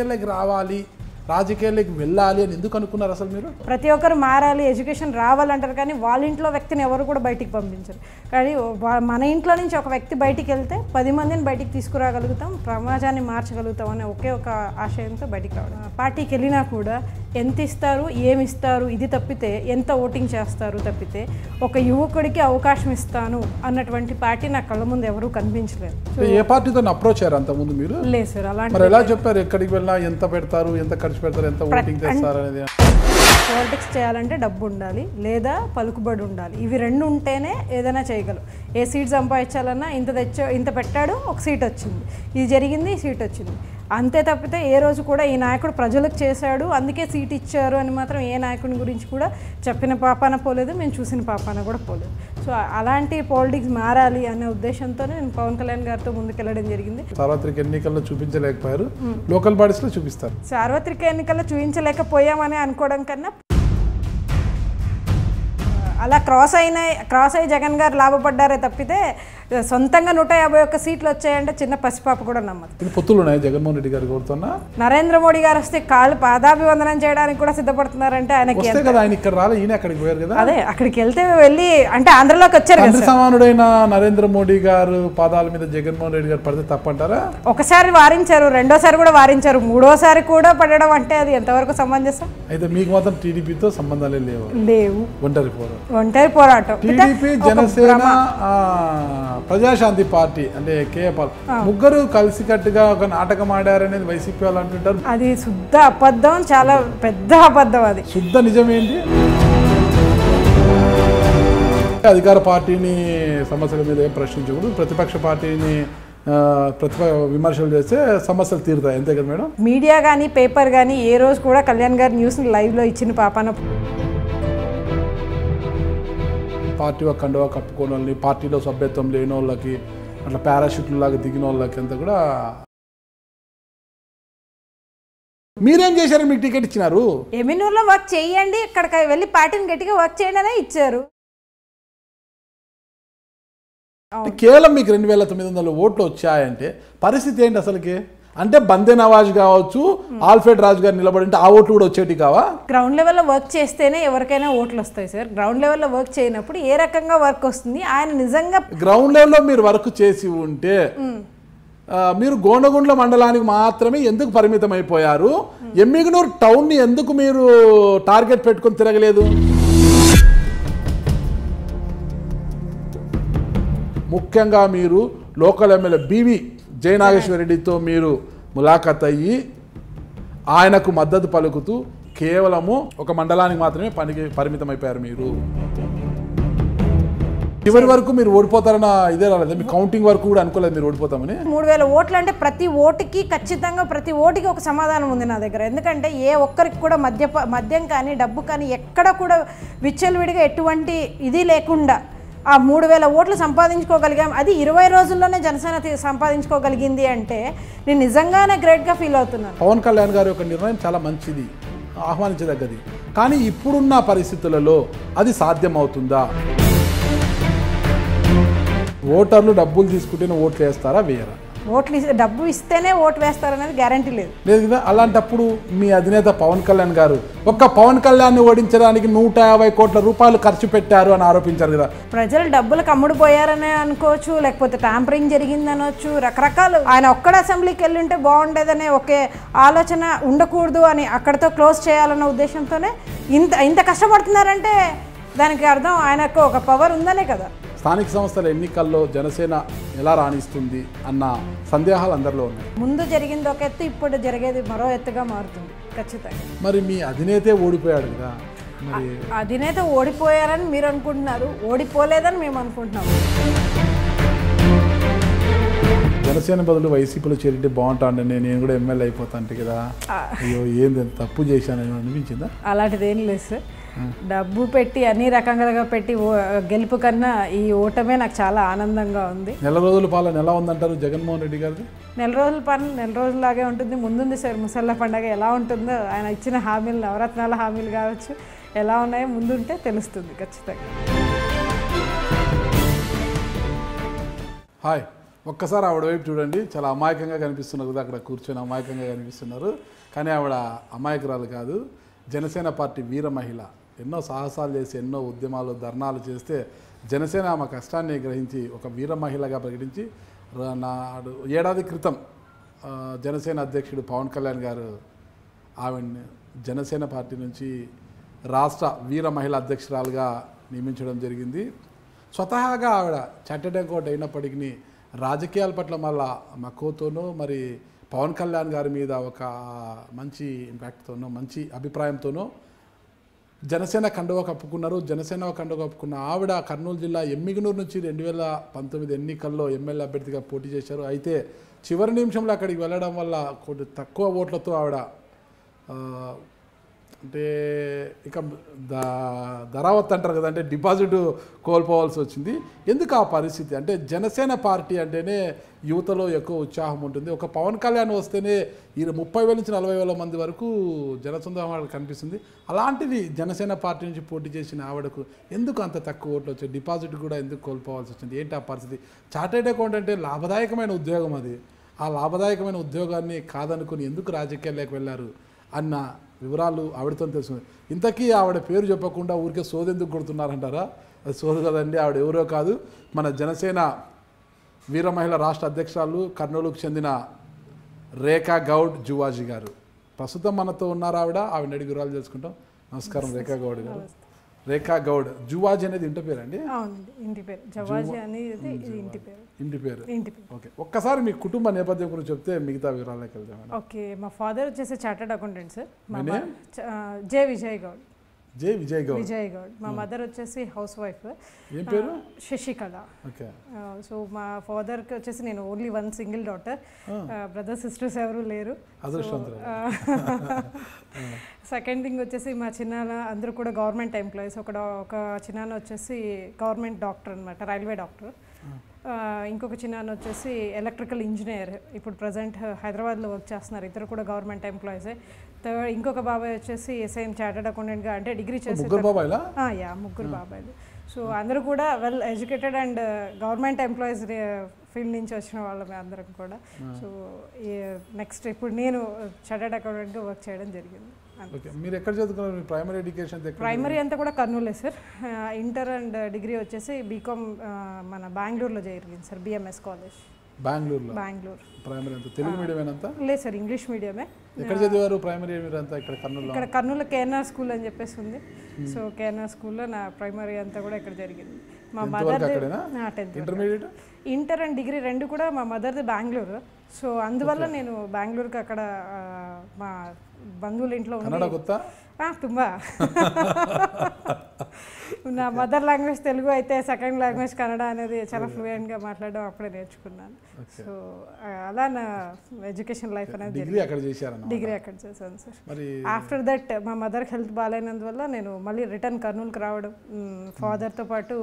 రాజకీయాల్లోకి రావాలి రాజకీయాల్లోకి వెళ్ళాలి అని ఎందుకు అనుకున్నారు అసలు మీరు? ప్రతి ఒక్కరు మారాలి ఎడ్యుకేషన్ రావాలంటారు కానీ వాళ్ళ ఇంట్లో వ్యక్తిని ఎవరు కూడా బయటికి పంపించరు. కానీ మన ఇంట్లో నుంచి ఒక వ్యక్తి బయటికి వెళ్తే పది మందిని బయటికి తీసుకురాగలుగుతాం సమాజాన్ని మార్చగలుగుతాం అనే ఒకే ఒక ఆశయంతో బయటికి రావడం. పార్టీకి వెళ్ళినా కూడా ఎంత ఇస్తారు ఏమి ఇస్తారు ఇది తప్పితే ఎంత ఓటింగ్ చేస్తారు తప్పితే ఒక యువకుడికి అవకాశం ఇస్తాను అన్నటువంటి పార్టీ నా కళ్ళ ముందు ఎవరూ కనిపించలేదు. ఏ పార్టీతో అప్రోచ్ అయ్యారు అంతకుముందు మీరు? లేదు సార్ అలాంటి ఎలా చెప్పారు ఎక్కడికి వెళ్ళినా ఎంత పెడతారు ఎంత ఖర్చు పెడతారు ఎంత ఓటింగ్ తెస్తారు అనేది పాలిటిక్స్ చేయాలంటే డబ్బు ఉండాలి లేదా పలుకుబడి ఉండాలి. ఇవి రెండు ఉంటేనే ఏదైనా చేయగలరు ఏ సీట్ సంపాదించాలన్నా ఇంత తెచ్చా ఇంత పెట్టాడు ఒక సీట్ వచ్చింది. ఇది జరిగింది సీట్ వచ్చింది. అంతే తప్పితే ఏ రోజు కూడా ఈ నాయకుడు ప్రజలకు చేశాడు అందుకే సీట్ ఇచ్చారు అని మాత్రం ఏ నాయకుని గురించి కూడా చెప్పిన పాపాన పోలేదు మేము చూసిన పాపాన కూడా పోలేదు. సో అలాంటి పాలిటిక్స్ మారాలి అనే ఉద్దేశంతోనే నేను పవన్ కళ్యాణ్ గారితో ముందుకెళ్ళడం జరిగింది. సార్వత్రిక ఎన్నికల్లో చూపించలేకపోయారు. లోకల్ బాడీస్లో చూపిస్తారు. సార్వత్రిక ఎన్నికల్లో చూపించలేకపోయామని అనుకోవడం కన్నా అలా క్రాస్ అయిన క్రాస్ అయ్యి జగన్ గారు లాభపడ్డారే తప్పితే సొంతంగా నూట యాభై ఒక్క సీట్లు వచ్చాయంటే చిన్న పసిపాప కూడా నమ్మదు. పొత్తులు ఉన్నాయి జగన్మోహన్ రెడ్డి గారు కోరుతున్నా? నరేంద్ర మోడీ గారు వస్తే కాళ్ళు పాదాభివందనం చేయడానికి కూడా సిద్ధపడుతున్నారంటే ఆయనకి ఆయన ఇక్కడ రాలే ఈయన అక్కడికి పోయారు కదా. అదే అక్కడికి వెళ్తే వెళ్ళి అంటే ఆంధ్రలోకి వచ్చారు కదా సమానుడైన నరేంద్ర మోడీ గారు పాదాల మీద జగన్మోహన్ రెడ్డి గారు పడితే తప్పంటారా? ఒకసారి వారించారు రెండోసారి కూడా వారించారు మూడోసారి కూడా పడడం అంటే అది ఎంతవరకు సమంజసం? అయితే మీకు మాత్రం టీడీపీతో సంబంధాలే లేవు. లేవు. ఒంటరి పోరు ఒంటరి పోరాటం. టీడీపీ జనసేన ప్రజాశాంతి పార్టీ అంటే కేపాల్ ముగ్గురు కలిసికట్టుగా ఒక నాటకం ఆడారనేది వైసీపీ వాళ్ళు అంటుంటారు. అది శుద్ధ అబద్ధం చాలా పెద్ద అబద్ధం అది. శుద్ధ నిజమేంటి? అధికార పార్టీని సమస్యల మీద ఏం ప్రశ్నించకూడదు. ప్రతిపక్ష పార్టీని విమర్శలు చేస్తే సమస్యలు తీరుతాయి. అంతే కదా మేడం? మీడియా కానీ పేపర్ కానీ ఏ రోజు కూడా కళ్యాణ్ గారి న్యూస్ లైవ్లో ఇచ్చిన పాపాన పార్టీ ఒక కండువా కప్పుకోని వాళ్ళని పార్టీలో సభ్యత్వం లేని వాళ్ళకి అట్లా పారాషూట్లు లాగా దిగిన వాళ్ళకి అంతా కూడా మీరేం చేశారు? మీకు టికెట్ ఇచ్చినారు? ఎమినూర్లో వర్క్ చేయండి. ఇక్కడికి వెళ్ళి పార్టీని గట్టిగా వర్క్ చేయండి అనే ఇచ్చారు. కేవలం మీకు రెండు వేల తొమ్మిది వందల ఓట్లు వచ్చాయంటే పరిస్థితి ఏంటి అసలుకి? అంటే బందే నవాజ్ కావచ్చు ఆల్ఫ్రెడ్ రాజు గారు నిలబడి ఉంటే ఆ ఓట్లు కూడా వచ్చేటి కావా? గ్రౌండ్ లెవెల్లో వర్క్ చేస్తేనే ఎవరికైనా ఓట్లు వస్తాయి సార్. గ్రౌండ్ లెవెల్లో వర్క్ చేయనప్పుడు ఏ రకంగా వర్క్ వస్తుంది? ఆయన నిజంగా గ్రౌండ్ లెవెల్లో మీరు వర్క్ చేసి ఉంటే మీరు గోండగుండ్ల మండలానికి మాత్రమే ఎందుకు పరిమితం అయిపోయారు ఎమ్మిగనూరు టౌన్ని ఎందుకు మీరు టార్గెట్ పెట్టుకొని తిరగలేదు? ముఖ్యంగా మీరు లోకల్ ఎమ్మెల్యే బివి జయనాగేశ్వరరెడ్డితో మీరు ములాఖత్ అయ్యి ఆయనకు మద్దతు పలుకుతూ కేవలము ఒక మండలానికి మాత్రమే పనికి పరిమితం అయిపోయారు మీరు. చివరి వరకు మీరు ఓడిపోతారన్న ఇదే రాలేదు. మీ కౌంటింగ్ వరకు కూడా అనుకోలేదు మీరు ఓడిపోతామని. మూడు వేల ఓట్లు అంటే ప్రతి ఓటుకి ఖచ్చితంగా ప్రతి ఓటుకి ఒక సమాధానం ఉంది నా దగ్గర. ఎందుకంటే ఏ ఒక్కరికి కూడా మద్య మద్యం కానీ డబ్బు కానీ ఎక్కడ కూడా విచ్చలవిడిగా ఎటువంటి ఇది లేకుండా ఆ మూడు వేల ఓట్లు సంపాదించుకోగలిగాం. అది ఇరవై రోజుల్లోనే జనసేన సంపాదించుకోగలిగింది అంటే నేను నిజంగానే గ్రేట్గా ఫీల్ అవుతున్నాను. పవన్ కళ్యాణ్ గారి యొక్క నిర్ణయం చాలా మంచిది ఆహ్వానించదగ్గది. కానీ ఇప్పుడున్న పరిస్థితులలో అది సాధ్యమవుతుందా? ఓటర్లు డబ్బులు తీసుకుంటేనే ఓట్లు వేస్తారా వేయరా? ఓట్లు డబ్బు ఇస్తేనే ఓటు వేస్తారనేది గ్యారంటీ లేదు. లేదు కదా అలాంటప్పుడు మీ అధినేత పవన్ కళ్యాణ్ గారు ఒక్క పవన్ కళ్యాణ్ని ఓడించడానికి నూట యాభై కోట్ల రూపాయలు ఖర్చు పెట్టారు అని ఆరోపించారు కదా. ప్రజలు డబ్బులు కమ్ముడుపోయారనే అనుకోవచ్చు లేకపోతే ట్యాంపరింగ్ జరిగింది అనొచ్చు రకరకాలు. ఆయన ఒక్కడ అసెంబ్లీకి వెళ్ళి ఉంటే బాగుండేదనే ఒకే ఆలోచన ఉండకూడదు అని అక్కడితో క్లోజ్ చేయాలన్న ఉద్దేశంతోనే ఇంత ఇంత కష్టపడుతున్నారంటే దానికి అర్థం ఆయనకు ఒక పవర్ ఉందనే కదా. స్థానిక సంస్థల ఎన్నికల్లో జనసేన ఎలా రాణిస్తుంది అన్న సందేహాలు అందరిలో ఉన్నాయి. ముందు జరిగింది ఒక ఎత్తు ఇప్పుడు జరిగేది మరో ఎత్తుగా మారుతుంది ఖచ్చితంగా. మరి మీ అధినేతే ఓడిపోయాడు కదా మరి అధినేత ఓడిపోయారని మీరు అనుకుంటున్నారు ఓడిపోలేదని మేము అనుకుంటున్నాము జనసేన బదులు వైసీపీలో చేరితే బాగుంటాండి నేను కూడా ఎమ్మెల్యే అయిపోతాంటే కదా. అయ్యో ఏంది తప్పు చేశాను అనిపించిందా? అలాంటిది ఏం లేదు సార్. డబ్బు పెట్టి అన్ని రకంగా పెట్టి గెలుపు కన్నా ఈ ఓటమే నాకు చాలా ఆనందంగా ఉంది. నెల రోజుల పాలన ఎలా ఉందంటారు జగన్మోహన్ రెడ్డి గారిది? నెల రోజుల పని నెల రోజులాగే ఉంటుంది. ముందుంది సార్ ముసళ్ళ పండగ ఎలా ఉంటుందో ఆయన ఇచ్చిన హామీలు నవరత్నాల హామీలు కావచ్చు ఎలా ఉన్నాయో ముందుంటే తెలుస్తుంది ఖచ్చితంగా. హాయ్. ఒక్కసారి ఆవిడ వైపు చూడండి. చాలా అమాయకంగా కనిపిస్తున్నారు. కదా అక్కడ కూర్చొని అమాయకంగా కనిపిస్తున్నారు. కానీ ఆవిడ అమాయకురాలు కాదు. జనసేన పార్టీ వీర మహిళ. ఎన్నో సాహసాలు చేసి ఎన్నో ఉద్యమాలు ధర్నాలు చేస్తే జనసేన ఆమె కష్టాన్ని గ్రహించి ఒక వీర మహిళగా ప్రకటించి నాడు ఏడాది క్రితం జనసేన అధ్యక్షుడు పవన్ కళ్యాణ్ గారు ఆవిడ్ని జనసేన పార్టీ నుంచి రాష్ట్ర వీర మహిళ అధ్యక్షురాలుగా నియమించడం జరిగింది. స్వతహాగా ఆవిడ చట్టడంకోట అయినప్పటికీ రాజకీయాల పట్ల మళ్ళా మక్కువతోనూ మరి పవన్ కళ్యాణ్ గారి మీద ఒక మంచి ఇంపాక్ట్తోనూ మంచి అభిప్రాయంతోనూ జనసేన కండువ కప్పుకున్నారు. జనసేన కండువ కప్పుకున్న ఆవిడ కర్నూలు జిల్లా ఎమ్మిగనూరు నుంచి రెండు వేల పంతొమ్మిది ఎన్నికల్లో ఎమ్మెల్యే అభ్యర్థిగా పోటీ చేశారు. అయితే చివరి నిమిషంలో అక్కడికి వెళ్ళడం వల్ల కొద్ది తక్కువ ఓట్లతో ఆవిడ అంటే ఇక ధరావత్ అంటారు కదా అంటే డిపాజిట్ కోల్పోవాల్సి వచ్చింది. ఎందుకు ఆ పరిస్థితి? అంటే జనసేన పార్టీ అంటేనే యువతలో ఎక్కువ ఉత్సాహం ఉంటుంది. ఒక పవన్ కళ్యాణ్ వస్తేనే ఈ ముప్పై వేల నుంచి నలభై వేల మంది వరకు జనసందోహం కనిపిస్తుంది. అలాంటిది జనసేన పార్టీ నుంచి పోటీ చేసిన ఆవిడకు ఎందుకు అంత తక్కువ ఓట్లు వచ్చాయి? డిపాజిట్ కూడా ఎందుకు కోల్పోవాల్సి వచ్చింది? ఏంటి ఆ పరిస్థితి? చార్టెడ్ అకౌంట్ అంటే లాభదాయకమైన ఉద్యోగం అది. ఆ లాభదాయకమైన ఉద్యోగాన్ని కాదనుకుని ఎందుకు రాజకీయాల్లోకి వెళ్ళారు? అన్న వివరాలు ఆవిడతో తెలుసు ఇంతకీ ఆవిడ పేరు చెప్పకుండా ఊరికే సోదెందుకు కొడుతున్నారంటారా? అది సోదు కదండి ఆవిడ ఎవరో కాదు. మన జనసేన వీర మహిళ రాష్ట్ర అధ్యక్షురాలు కర్నూలుకు చెందిన రేఖా గౌడ్ జువాజీ గారు. ప్రస్తుతం మనతో ఉన్నారు ఆవిడ. ఆవిడ అడిగి వివరాలు తెలుసుకుంటాం. నమస్కారం రేఖా గౌడ్ గారు. రేఖా గౌడ్ జువాజీ అనేది ఇంటి పేరండి? ఇంటి పేరు. జవాజీ అనేది ఇంటి పేరు. ఇంటి పేరు. ఇంటి పేరు. ఓకే. ఒక్కసారి మీ కుటుంబ నేపథ్యం గురించి చెప్తే మిగతా వివరాలకు వెళ్దామండి ఓకే. మా ఫాదర్ వచ్చేసి చార్టర్డ్ అకౌంటెంట్ సార్. మా? జే విజయ్ గౌడ్. జే విజయ్ గౌడ్. విజయ్ గౌడ్. మా మదర్ వచ్చేసి హౌస్ వైఫ్. ఏం పేరు? శశికళ. ఓకే. సో మా ఫాదర్కి వచ్చేసి నేను only one single daughter. Brother sisters ఎవరు లేరు. సెకండ్ థింగ్ వచ్చేసి మా చిన్నాన్న అందరూ కూడా గవర్నమెంట్ ఎంప్లాయీస్. ఒక ఒక చిన్నాన్న వచ్చేసి గవర్నమెంట్ డాక్టర్ అనమాట రైల్వే డాక్టర్. ఇంకొక చిన్నాన్న వచ్చేసి ఎలక్ట్రికల్ ఇంజనీర్ ఇప్పుడు ప్రజెంట్ హైదరాబాద్లో వర్క్ చేస్తున్నారు. ఇద్దరు కూడా గవర్నమెంట్ ఎంప్లాయీసే థర్డ్ ఇంకొక బాబాయ్ వచ్చేసి సేమ్ చార్టెడ్ అకౌంటెంట్గా అంటే డిగ్రీ చేసి యా ముగ్గురు బాబాయ్లు. సో అందరూ కూడా well educated and government employees field నుంచి వచ్చిన వాళ్ళమే అందరం కూడా. సో నెక్స్ట్ ఇప్పుడు నేను చార్టెడ్ అకౌంటెంట్గా వర్క్ చేయడం జరిగింది. ఓకే. మీరు ఎక్కడ చదువుకున్నారు? మీ ప్రైమరీ ఎడ్యుకేషన్ ప్రైమరీ అంతా కూడా కర్నూలే సార్ ఇంటర్ అండ్ డిగ్రీ వచ్చేసి బీకామ్ మన బెంగళూరులో జరిగింది సార్ బిఎంఎస్ కాలేజ్ బెంగళూరులో? బెంగళూరు. ప్రైమరీ అంతా. తెలుగు మీడియం అంతా? లేదు సార్ ఇంగ్లీష్ మీడియమే ఎక్కడ చదివారు ప్రైమరీ మీరు అంతా ఇక్కడ కర్నూలులో? ఇక్కడ కర్నూలు కేఎన్ఆర్ స్కూల్ అని చెప్పేసి ఉంది. సో కేఎన్ఆర్ స్కూల్లో నా ప్రైమరీ అంతా కూడా ఇక్కడ జరిగింది. మా mother intermediate inter and degree రెండు కూడా మా మదర్ది బెంగళూరు. సో అందువల్ల నేను బెంగళూరుకి అక్కడ మా బంధువుల ఇంట్లో తుంబా. నా మదర్ లాంగ్వేజ్ తెలుగు అయితే సెకండ్ లాంగ్వేజ్ కన్నడ అనేది చాలా ఫ్లూయెంట్గా మాట్లాడడం అప్పుడే నేర్చుకున్నాను. సో అలా నా ఎడ్యుకేషన్ లైఫ్ అనేది డిగ్రీ అక్కడ చేశారన్న డిగ్రీ అక్కడ చేశాను సార్. ఆఫ్టర్ దట్ మా మదర్కి హెల్త్ బాగాలేనందువల్ల నేను మళ్ళీ రిటర్న్ కర్నూలుకి రావడం ఫాదర్తో పాటు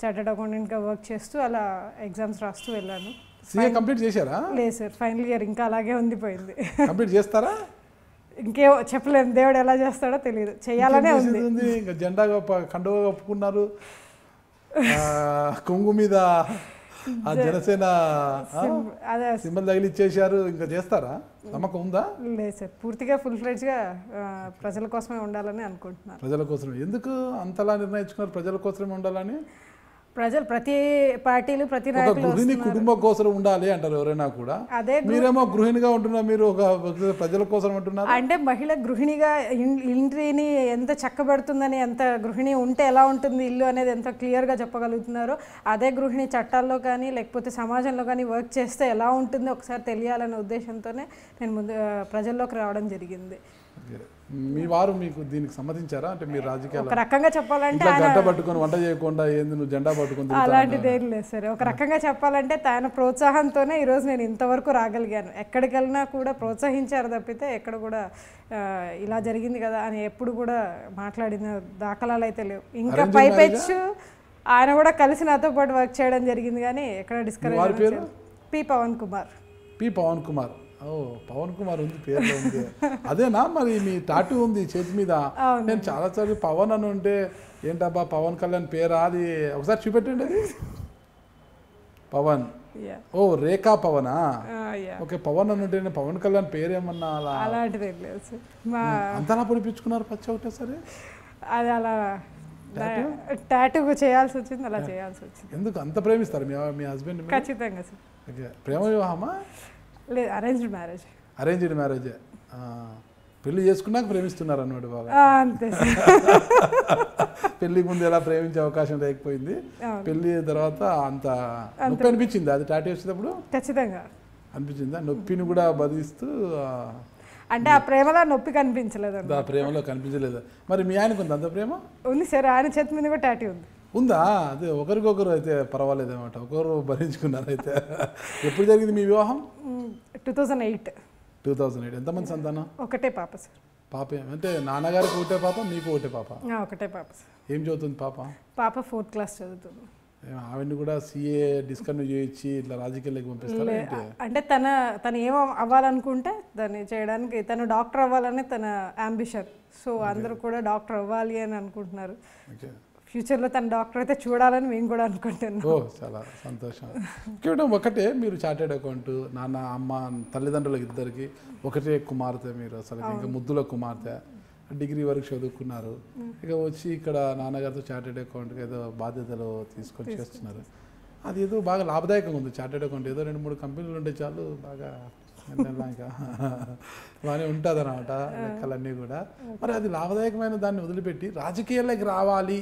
చార్టెడ్ అకౌంటెంట్గా వర్క్ చేస్తూ అలా ఎగ్జామ్స్ రాస్తూ వెళ్ళాను. సీఏ కంప్లీట్ చేశారా? లేదు సార్ ఫైనల్ ఇయర్ ఇంకా అలాగే ఉండిపోయింది. కంప్లీట్ చేస్తారా? ఇంకేమో చెప్పలేను దేవుడు ఎలా చేస్తాడో తెలియదు. చేయాలనే ఇంకేం ఉంది. ఇంకా జెండా కప్ప కండువ కప్పుకున్నారు. కొంగు మీద ఆ జనసేన సింబల్ తగిలిచ్చేశారు. ఇంకా చేస్తారా? నమ్మకం ఉందా? లేదు సార్ పూర్తిగా ఫుల్ ఫ్లెడ్జ్గా ప్రజల కోసమే ఉండాలని అనుకుంటున్నాను. ప్రజల కోసం ఎందుకు అంతలా నిర్ణయించుకున్నారు? ప్రజల కోసమే ఉండాలని? ప్రజలు ప్రతి పార్టీలు ప్రతి గృహిణి కుటుంబం కోసం ఉండాలి అంటారు ఎవరైనా కూడా. అదే మీరేమో గృహిణిగా ఉంటున్నారు మీరు ఒక ప్రజల కోసం అంటున్నారు అంటే మహిళ గృహిణిగా ఇంటిని ఎంత చక్కబెడుతుందని ఎంత గృహిణి ఉంటే ఎలా ఉంటుంది ఇల్లు అనేది ఎంత క్లియర్గా చెప్పగలుగుతున్నారో అదే గృహిణి చట్టాల్లో కానీ లేకపోతే సమాజంలో కానీ వర్క్ చేస్తే ఎలా ఉంటుందో ఒకసారి తెలియాలనే ఉద్దేశంతోనే నేను ముందు ప్రజల్లోకి రావడం జరిగింది. మీ వారు మీకు దీనికి సమ్మతించారా? అంటే మీరు రాజకీయాలు ఒక రకంగా చెప్పాలంటే గంట పట్టుకొని వంట చేయకుండా ఏంది నువ్వు జెండా పట్టుకొని అలాంటిది ఏం లేదు సరే. ఒక రకంగా చెప్పాలంటే తన ప్రోత్సాహంతోనే ఈరోజు నేను ఇంతవరకు రాగలిగాను. ఎక్కడికి వెళ్ళినా కూడా ప్రోత్సహించారు తప్పితే ఎక్కడ కూడా ఇలా జరిగింది కదా అని ఎప్పుడు కూడా మాట్లాడిన దాఖలాలు అయితే లేవు. ఇంకా పైపెచ్చు ఆయన కూడా కలిసి నాతో పాటు వర్క్ చేయడం జరిగింది కానీ ఎక్కడ discourage? P Pavan Kumar. P Pavan Kumar. ఓ పవన్ కుమార్ ఉంది పేరులో ఉంది. అదేనా మరి మీ టాటూ ఉంది చేతి మీద? నేను చాలా సార్లు పవన్ అని ఉంటే ఏంటబ్బా పవన్ కళ్యాణ్ పేరా అది? ఒకసారి చూపెట్టండి అది. పవన్. ఓ రేఖా పవనా? ఓకే పవన్ అన్నట్టు పవన్ కళ్యాణ్ పేరేమన్నా అలా? అలాంటిది లేదు సార్. అంతలా పొడిపించుకున్నారు పచ్చ ఒకటేసరి అది అలా టాటూ చేయాల్సి వచ్చింది అలా చేయాల్సి వచ్చింది. ఎందుకు అంత ప్రేమిస్తారు మీ మీ హస్బెండ్ ఖచ్చితంగా సార్. ప్రేమ వివాహమా? లేదు అరేంజ్డ్ మ్యారేజ్ అరేంజ్డ్ మ్యారేజ్ పెళ్ళి చేసుకున్నాక ప్రేమిస్తున్నారు అన్నమాట బాగా అంతే పెళ్ళికి ముందు ఎలా ప్రేమించే అవకాశం లేకపోయింది. పెళ్ళి తర్వాత అంత నొప్పి అనిపించింది? అది టాటూ వచ్చేటప్పుడు? ఖచ్చితంగా. అనిపించిందా? నొప్పిని కూడా బదిస్తూ ఆ, అంటే ఆ ప్రేమలో నొప్పి కనిపించలేదు ఆ ప్రేమలో కనిపించలేదు. మరి మీ ఆయనకు ఉంది అంత ప్రేమ? ఉంది సార్ ఆయన చేతి మీద కూడా టాటూ ఉంది. ఉందా? అదే ఒకరికొకరు అయితే పర్వాలేదు అనమాట ఒకరు భరించుకున్నారు అయితే. ఎప్పుడు జరిగింది మీ వివాహం? Two thousand eight. Two thousand eight. ఎంతమంది సంతానం? ఒకటే పాప సార్. పాప. అంటే నాన్నగారికి ఒకటే పాప మీకు ఒకటే పాప? ఒకటే పాప సార్. ఏం చదువుతుంది పాప? పాప ఫోర్త్ క్లాస్ చదువుతుంది. ఆవిడ్ని కూడా సీఏ డిస్కంటిన్యూ చేయించి ఇట్లా రాజకీయాల్లోకి పంపిస్తారా? అంటే తన తను ఏం అవ్వాలనుకుంటే దాన్ని చేయడానికి తను డాక్టర్ అవ్వాలని తన అంబిషన్ సో అందరూ కూడా డాక్టర్ అవ్వాలి అని అనుకుంటున్నారు. ఫ్యూచర్లో తన డాక్టర్ అయితే చూడాలని మేము కూడా అనుకుంటున్నాం. ఓ చాలా సంతోషం. కేవలం ఒకటే మీరు చార్టెడ్ అకౌంట్ నాన్న అమ్మ తల్లిదండ్రులకు ఇద్దరికి ఒకటే కుమార్తె మీరు అసలు. ఇంకా ముద్దుల కుమార్తె. డిగ్రీ వరకు చదువుకున్నారు. ఇక వచ్చి ఇక్కడ నాన్నగారితో చార్టెడ్ అకౌంట్కి ఏదో బాధ్యతలు తీసుకొని చేస్తున్నారు. అది ఏదో బాగా లాభదాయకంగా ఉంది. చార్టెడ్ అకౌంట్ ఏదో రెండు మూడు కంపెనీలు ఉంటే చాలు బాగా బాగానే ఉంటుంది అనమాట లెక్కలన్నీ కూడా. మరి అది లాభదాయకమైన దాన్ని వదిలిపెట్టి రాజకీయాల్లోకి రావాలి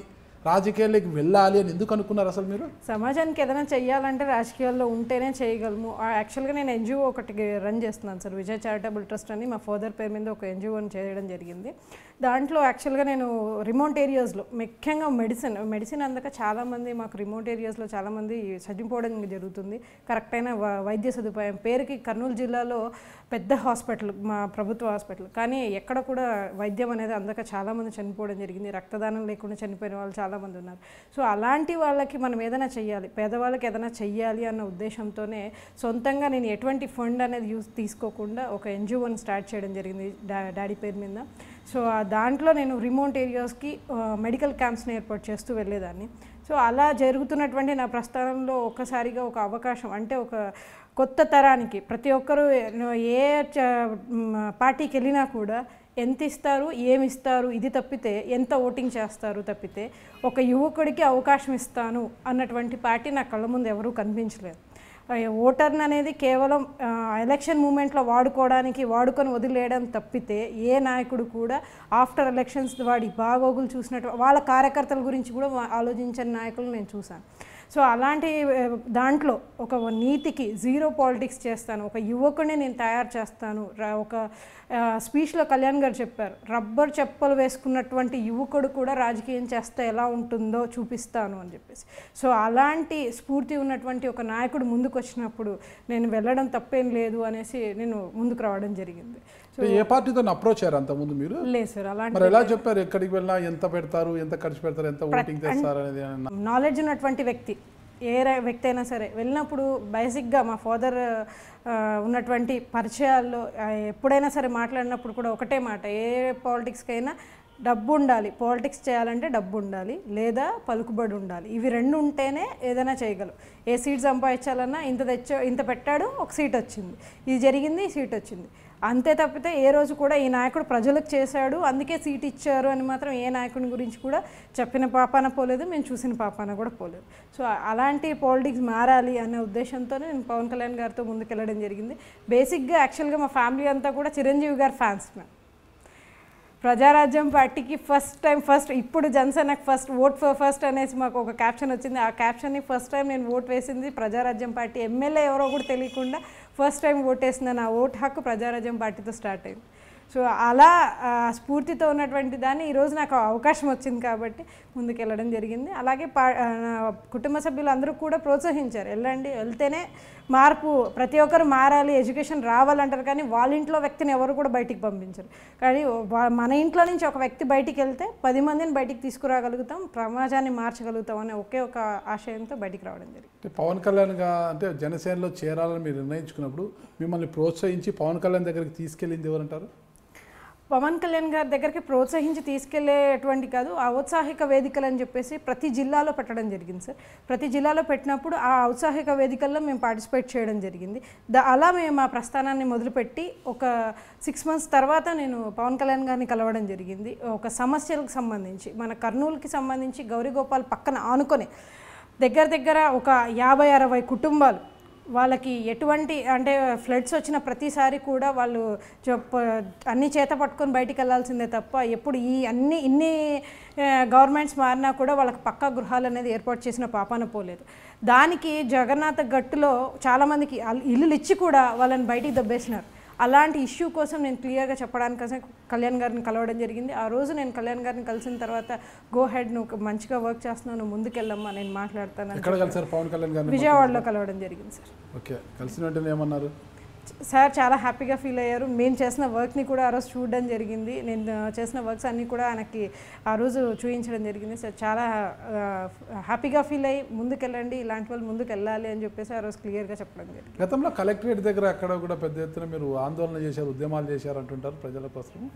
రాజకీయాల్లోకి వెళ్ళాలి అని ఎందుకు అనుకున్నారు అసలు మీరు? సమాజానికి ఏదైనా చేయాలంటే రాజకీయాల్లో ఉంటేనే చేయగలము. ఆ, యాక్చువల్గా నేను ఎన్జిఓ ఒకటి రన్ చేస్తున్నాను సార్ విజయ్ చారిటబుల్ ట్రస్ట్ అని. మా ఫాదర్ పేరు మీద ఒక ఎన్జిఓని చేయడం జరిగింది. దాంట్లో యాక్చువల్గా నేను రిమోట్ ఏరియాస్లో ముఖ్యంగా మెడిసిన్ మెడిసిన్ అందక చాలామంది మాకు రిమోట్ ఏరియాస్లో చాలామంది చనిపోవడం జరుగుతుంది. కరెక్ట్ అయిన వైద్య సదుపాయం పేరుకి కర్నూలు జిల్లాలో పెద్ద హాస్పిటల్ మా ప్రభుత్వ హాస్పిటల్ కానీ ఎక్కడ కూడా వైద్యం అనేది అందక చాలామంది చనిపోవడం జరిగింది. రక్తదానం లేకుండా చనిపోయిన వాళ్ళు చాలామంది ఉన్నారు. సో అలాంటి వాళ్ళకి మనం ఏదైనా చెయ్యాలి. పేదవాళ్ళకి ఏదైనా చెయ్యాలి అన్న ఉద్దేశంతోనే సొంతంగా నేను ఎటువంటి ఫండ్ అనేది యూస్ తీసుకోకుండా ఒక ఎన్జిఓని స్టార్ట్ చేయడం జరిగింది. డా డాడీ పేరు మీద. సో ఆ దాంట్లో నేను రిమోట్ ఏరియాస్కి మెడికల్ క్యాంప్స్ని ఏర్పాటు చేస్తూ వెళ్ళేదాన్ని. సో అలా జరుగుతున్నటువంటి నా ప్రస్థానంలో ఒక్కసారిగా ఒక అవకాశం అంటే ఒక కొత్త తరానికి ప్రతి ఒక్కరూ ఏ చ- పార్టీకి వెళ్ళినా కూడా ఎంత ఇస్తారు ఏమిస్తారు ఇది తప్పితే ఎంత ఓటింగ్ చేస్తారు తప్పితే ఒక యువకుడికి అవకాశం ఇస్తాను అన్నటువంటి పార్టీ నా కళ్ళ ముందు ఎవరూ కనిపించలేదు. ఓటర్ని అనేది కేవలం ఎలక్షన్ మూమెంట్లో వాడుకోవడానికి వాడుకొని వదిలేయడం తప్పితే ఏ నాయకుడు కూడా ఆఫ్టర్ ఎలక్షన్స్ వాడి బాగోగులు చూసినట్టు వాళ్ళ కార్యకర్తల గురించి కూడా ఆలోచించని నాయకులు నేను చూశాను. సో అలాంటి దాంట్లో ఒక నీతికి జీరో పాలిటిక్స్ చేస్తాను ఒక యువకుడిని నేను తయారు చేస్తాను ఒక స్పీచ్లో కళ్యాణ్ గారు చెప్పారు రబ్బర్ చెప్పలు వేసుకున్నటువంటి యువకుడు కూడా రాజకీయం చేస్తే ఎలా ఉంటుందో చూపిస్తాను అని చెప్పేసి. సో అలాంటి స్ఫూర్తి ఉన్నటువంటి ఒక నాయకుడు ముందుకు వచ్చినప్పుడు నేను వెళ్ళడం తప్పేం లేదు అనేసి నేను ముందుకు రావడం జరిగింది. ఏ పార్టీతో అప్రోచ్ అయ్యారు అంతకుముందు మీరు? లేదు సార్ అలాంటి మరి ఎలా చెప్పారు ఎక్కడికి వెళ్ళినా ఎంత పెడతారు ఎంత ఖర్చు పెడతారు ఎంత ఓటింగ్ తెస్తారు అనేది? నాలెడ్జ్ ఉన్నటువంటి వ్యక్తి. ఏ వ్యక్తి అయినా సరే వెళ్ళినప్పుడు బేసిక్గా మా ఫాదర్ ఉన్నటువంటి పరిచయాల్లో ఎప్పుడైనా సరే మాట్లాడినప్పుడు కూడా ఒకటే మాట ఏ పాలిటిక్స్కైనా డబ్బు ఉండాలి. పాలిటిక్స్ చేయాలంటే డబ్బు ఉండాలి లేదా పలుకుబడి ఉండాలి. ఇవి రెండు ఉంటేనే ఏదైనా చేయగలవు ఏ సీట్ సంపాదించాలన్నా ఇంత తెచ్చో ఇంత పెట్టాడు ఒక సీట్ వచ్చింది. ఇది జరిగింది ఈ సీట్ వచ్చింది. అంతే తప్పితే ఏ రోజు కూడా ఈ నాయకుడు ప్రజలకు చేశాడు అందుకే సీట్ ఇచ్చారు అని మాత్రం ఏ నాయకుని గురించి కూడా చెప్పిన పాపాన పోలేదు మేము చూసిన పాపాన కూడా పోలేదు. సో అలాంటి పాలిటిక్స్ మారాలి అనే ఉద్దేశంతోనే నేను పవన్ కళ్యాణ్ గారితో ముందుకెళ్ళడం జరిగింది. బేసిక్గా యాక్చువల్గా మా ఫ్యామిలీ అంతా కూడా చిరంజీవి గారు ఫ్యాన్స్ మేము ప్రజారాజ్యం పార్టీకి ఫస్ట్ టైం ఫస్ట్ ఇప్పుడు జనసేనకు ఫస్ట్ ఓట్ ఫర్ ఫస్ట్ అనేసి మాకు ఒక క్యాప్షన్ వచ్చింది. ఆ క్యాప్షన్ని ఫస్ట్ టైం నేను ఓట్ వేసింది ప్రజారాజ్యం పార్టీ ఎమ్మెల్యే ఎవరో కూడా తెలియకుండా ఫస్ట్ టైం ఓటేసిన నా ఓటు హక్కు ప్రజారాజ్యం పార్టీతో స్టార్ట్ అయింది. సో అలా స్ఫూర్తితో ఉన్నటువంటి దాన్ని ఈరోజు నాకు అవకాశం వచ్చింది కాబట్టి ముందుకెళ్ళడం జరిగింది. అలాగే పా కుటుంబ సభ్యులు అందరూ కూడా ప్రోత్సహించారు. వెళ్ళండి వెళ్తేనే మార్పు ప్రతి ఒక్కరు మారాలి ఎడ్యుకేషన్ రావాలంటారు కానీ వాళ్ళ ఇంట్లో వ్యక్తిని ఎవరు కూడా బయటికి పంపించరు. కానీ మన ఇంట్లో నుంచి ఒక వ్యక్తి బయటికి వెళ్తే పది మందిని బయటికి తీసుకురాగలుగుతాం సమాజాన్ని మార్చగలుగుతాం అనే ఒకే ఒక ఆశయంతో బయటికి రావడం జరిగింది. పవన్ కళ్యాణ్గా అంటే జనసేనలో చేరాలని మీరు నిర్ణయించుకున్నప్పుడు మిమ్మల్ని ప్రోత్సహించి పవన్ కళ్యాణ్ దగ్గరికి తీసుకెళ్ళింది ఎవరంటారు? పవన్ కళ్యాణ్ గారి దగ్గరికి ప్రోత్సహించి తీసుకెళ్ళేటువంటి కాదు ఆ ఔత్సాహిక వేదికలు అని చెప్పేసి ప్రతి జిల్లాలో పెట్టడం జరిగింది సార్. ప్రతి జిల్లాలో పెట్టినప్పుడు ఆ ఔత్సాహిక వేదికల్లో మేము పార్టిసిపేట్ చేయడం జరిగింది. ద అలా మేము ఆ ప్రస్థానాన్ని మొదలుపెట్టి ఒక సిక్స్ మంత్స్ తర్వాత నేను పవన్ కళ్యాణ్ గారిని కలవడం జరిగింది. ఒక సమస్యలకు సంబంధించి మన కర్నూలుకి సంబంధించి గౌరీగోపాల్ పక్కన ఆనుకొని దగ్గర దగ్గర ఒక యాభై అరవై కుటుంబాలు వాళ్ళకి ఎటువంటి అంటే ఫ్లడ్స్ వచ్చిన ప్రతిసారి కూడా వాళ్ళు చెప్ప- అన్ని చేత పట్టుకొని బయటికి వెళ్ళాల్సిందే తప్ప ఎప్పుడు ఈ అన్ని ఇన్ని గవర్నమెంట్స్ మారినా కూడా వాళ్ళకి పక్కా గృహాలు అనేది ఏర్పాటు చేసిన పాపాన పోలేదు. దానికి జగన్నాథ గట్టులో చాలామందికి ఇల్లులు ఇచ్చి కూడా వాళ్ళని బయటికి దబ్బేసినారు. అలాంటి ఇష్యూ కోసం నేను క్లియర్గా చెప్పడానికి కోసం కళ్యాణ్ గారిని కలవడం జరిగింది. ఆ రోజు నేను కళ్యాణ్ గారిని కలిసిన తర్వాత గో హెడ్ నువ్వు మంచిగా వర్క్ చేస్తున్నావు నువ్వు ముందుకెళ్ళమ్మా నేను మాట్లాడతాను విజయవాడలో కలవడం జరిగింది సార్. ఓకే. కలిసిన వెంటనే ఏమన్నారు? సార్ చాలా హ్యాపీగా ఫీల్ అయ్యారు. మేము చేసిన వర్క్ని కూడా ఆ రోజు చూడడం జరిగింది. నేను చేసిన వర్క్స్ అన్నీ కూడా ఆయనకి ఆ రోజు చూపించడం జరిగింది. సార్ చాలా హ్యాపీగా ఫీల్ అయ్యి ముందుకెళ్ళండి ఇలాంటి వాళ్ళు ముందుకు వెళ్ళాలి అని చెప్పేసి ఆ రోజు క్లియర్గా చెప్పడం జరిగింది. గతంలో కలెక్టరేట్ దగ్గర అక్కడ కూడా పెద్ద ఎత్తున మీరు ఆందోళన చేశారు ఉద్యమాలు చేశారు అంటుంటారు ప్రజల కోసం.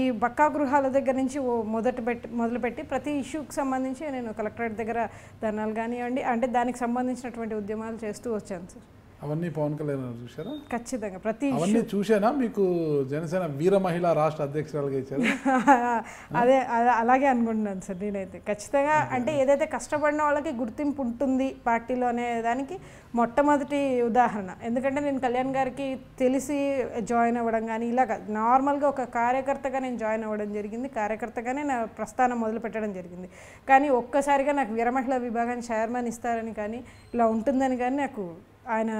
ఈ బక్కా గృహాల దగ్గర నుంచి మొదటి పెట్టి మొదలుపెట్టి ప్రతి ఇష్యూకి సంబంధించి నేను కలెక్టరేట్ దగ్గర ధర్నాలు కానివ్వండి అంటే దానికి సంబంధించినటువంటి ఉద్యమాలు చేస్తూ వచ్చాను సార్. అవన్నీ పవన్ కళ్యాణ్ చూశారా? ఖచ్చితంగా ప్రతి అవన్నీ చూసేనా మీకు జనసేన వీర మహిళా రాష్ట్ర అధ్యక్షురాలుగా ఇచ్చారు. అదే అలా- అలాగే అనుకుంటున్నాను సార్ నేనైతే. ఖచ్చితంగా అంటే ఏదైతే కష్టపడిన వాళ్ళకి గుర్తింపు ఉంటుంది పార్టీలో అనే దానికి మొట్టమొదటి ఉదాహరణ. ఎందుకంటే నేను కళ్యాణ్ గారికి తెలిసి జాయిన్ అవ్వడం కానీ ఇలా కాదు. నార్మల్గా ఒక కార్యకర్తగా నేను జాయిన్ అవ్వడం జరిగింది. కార్యకర్తగానే నా ప్రస్థానం మొదలు పెట్టడం జరిగింది. కానీ ఒక్కసారిగా నాకు వీరమహిళ విభాగాన్ని చైర్మన్ ఇస్తారని కానీ ఇలా ఉంటుందని కానీ నాకు ఆయన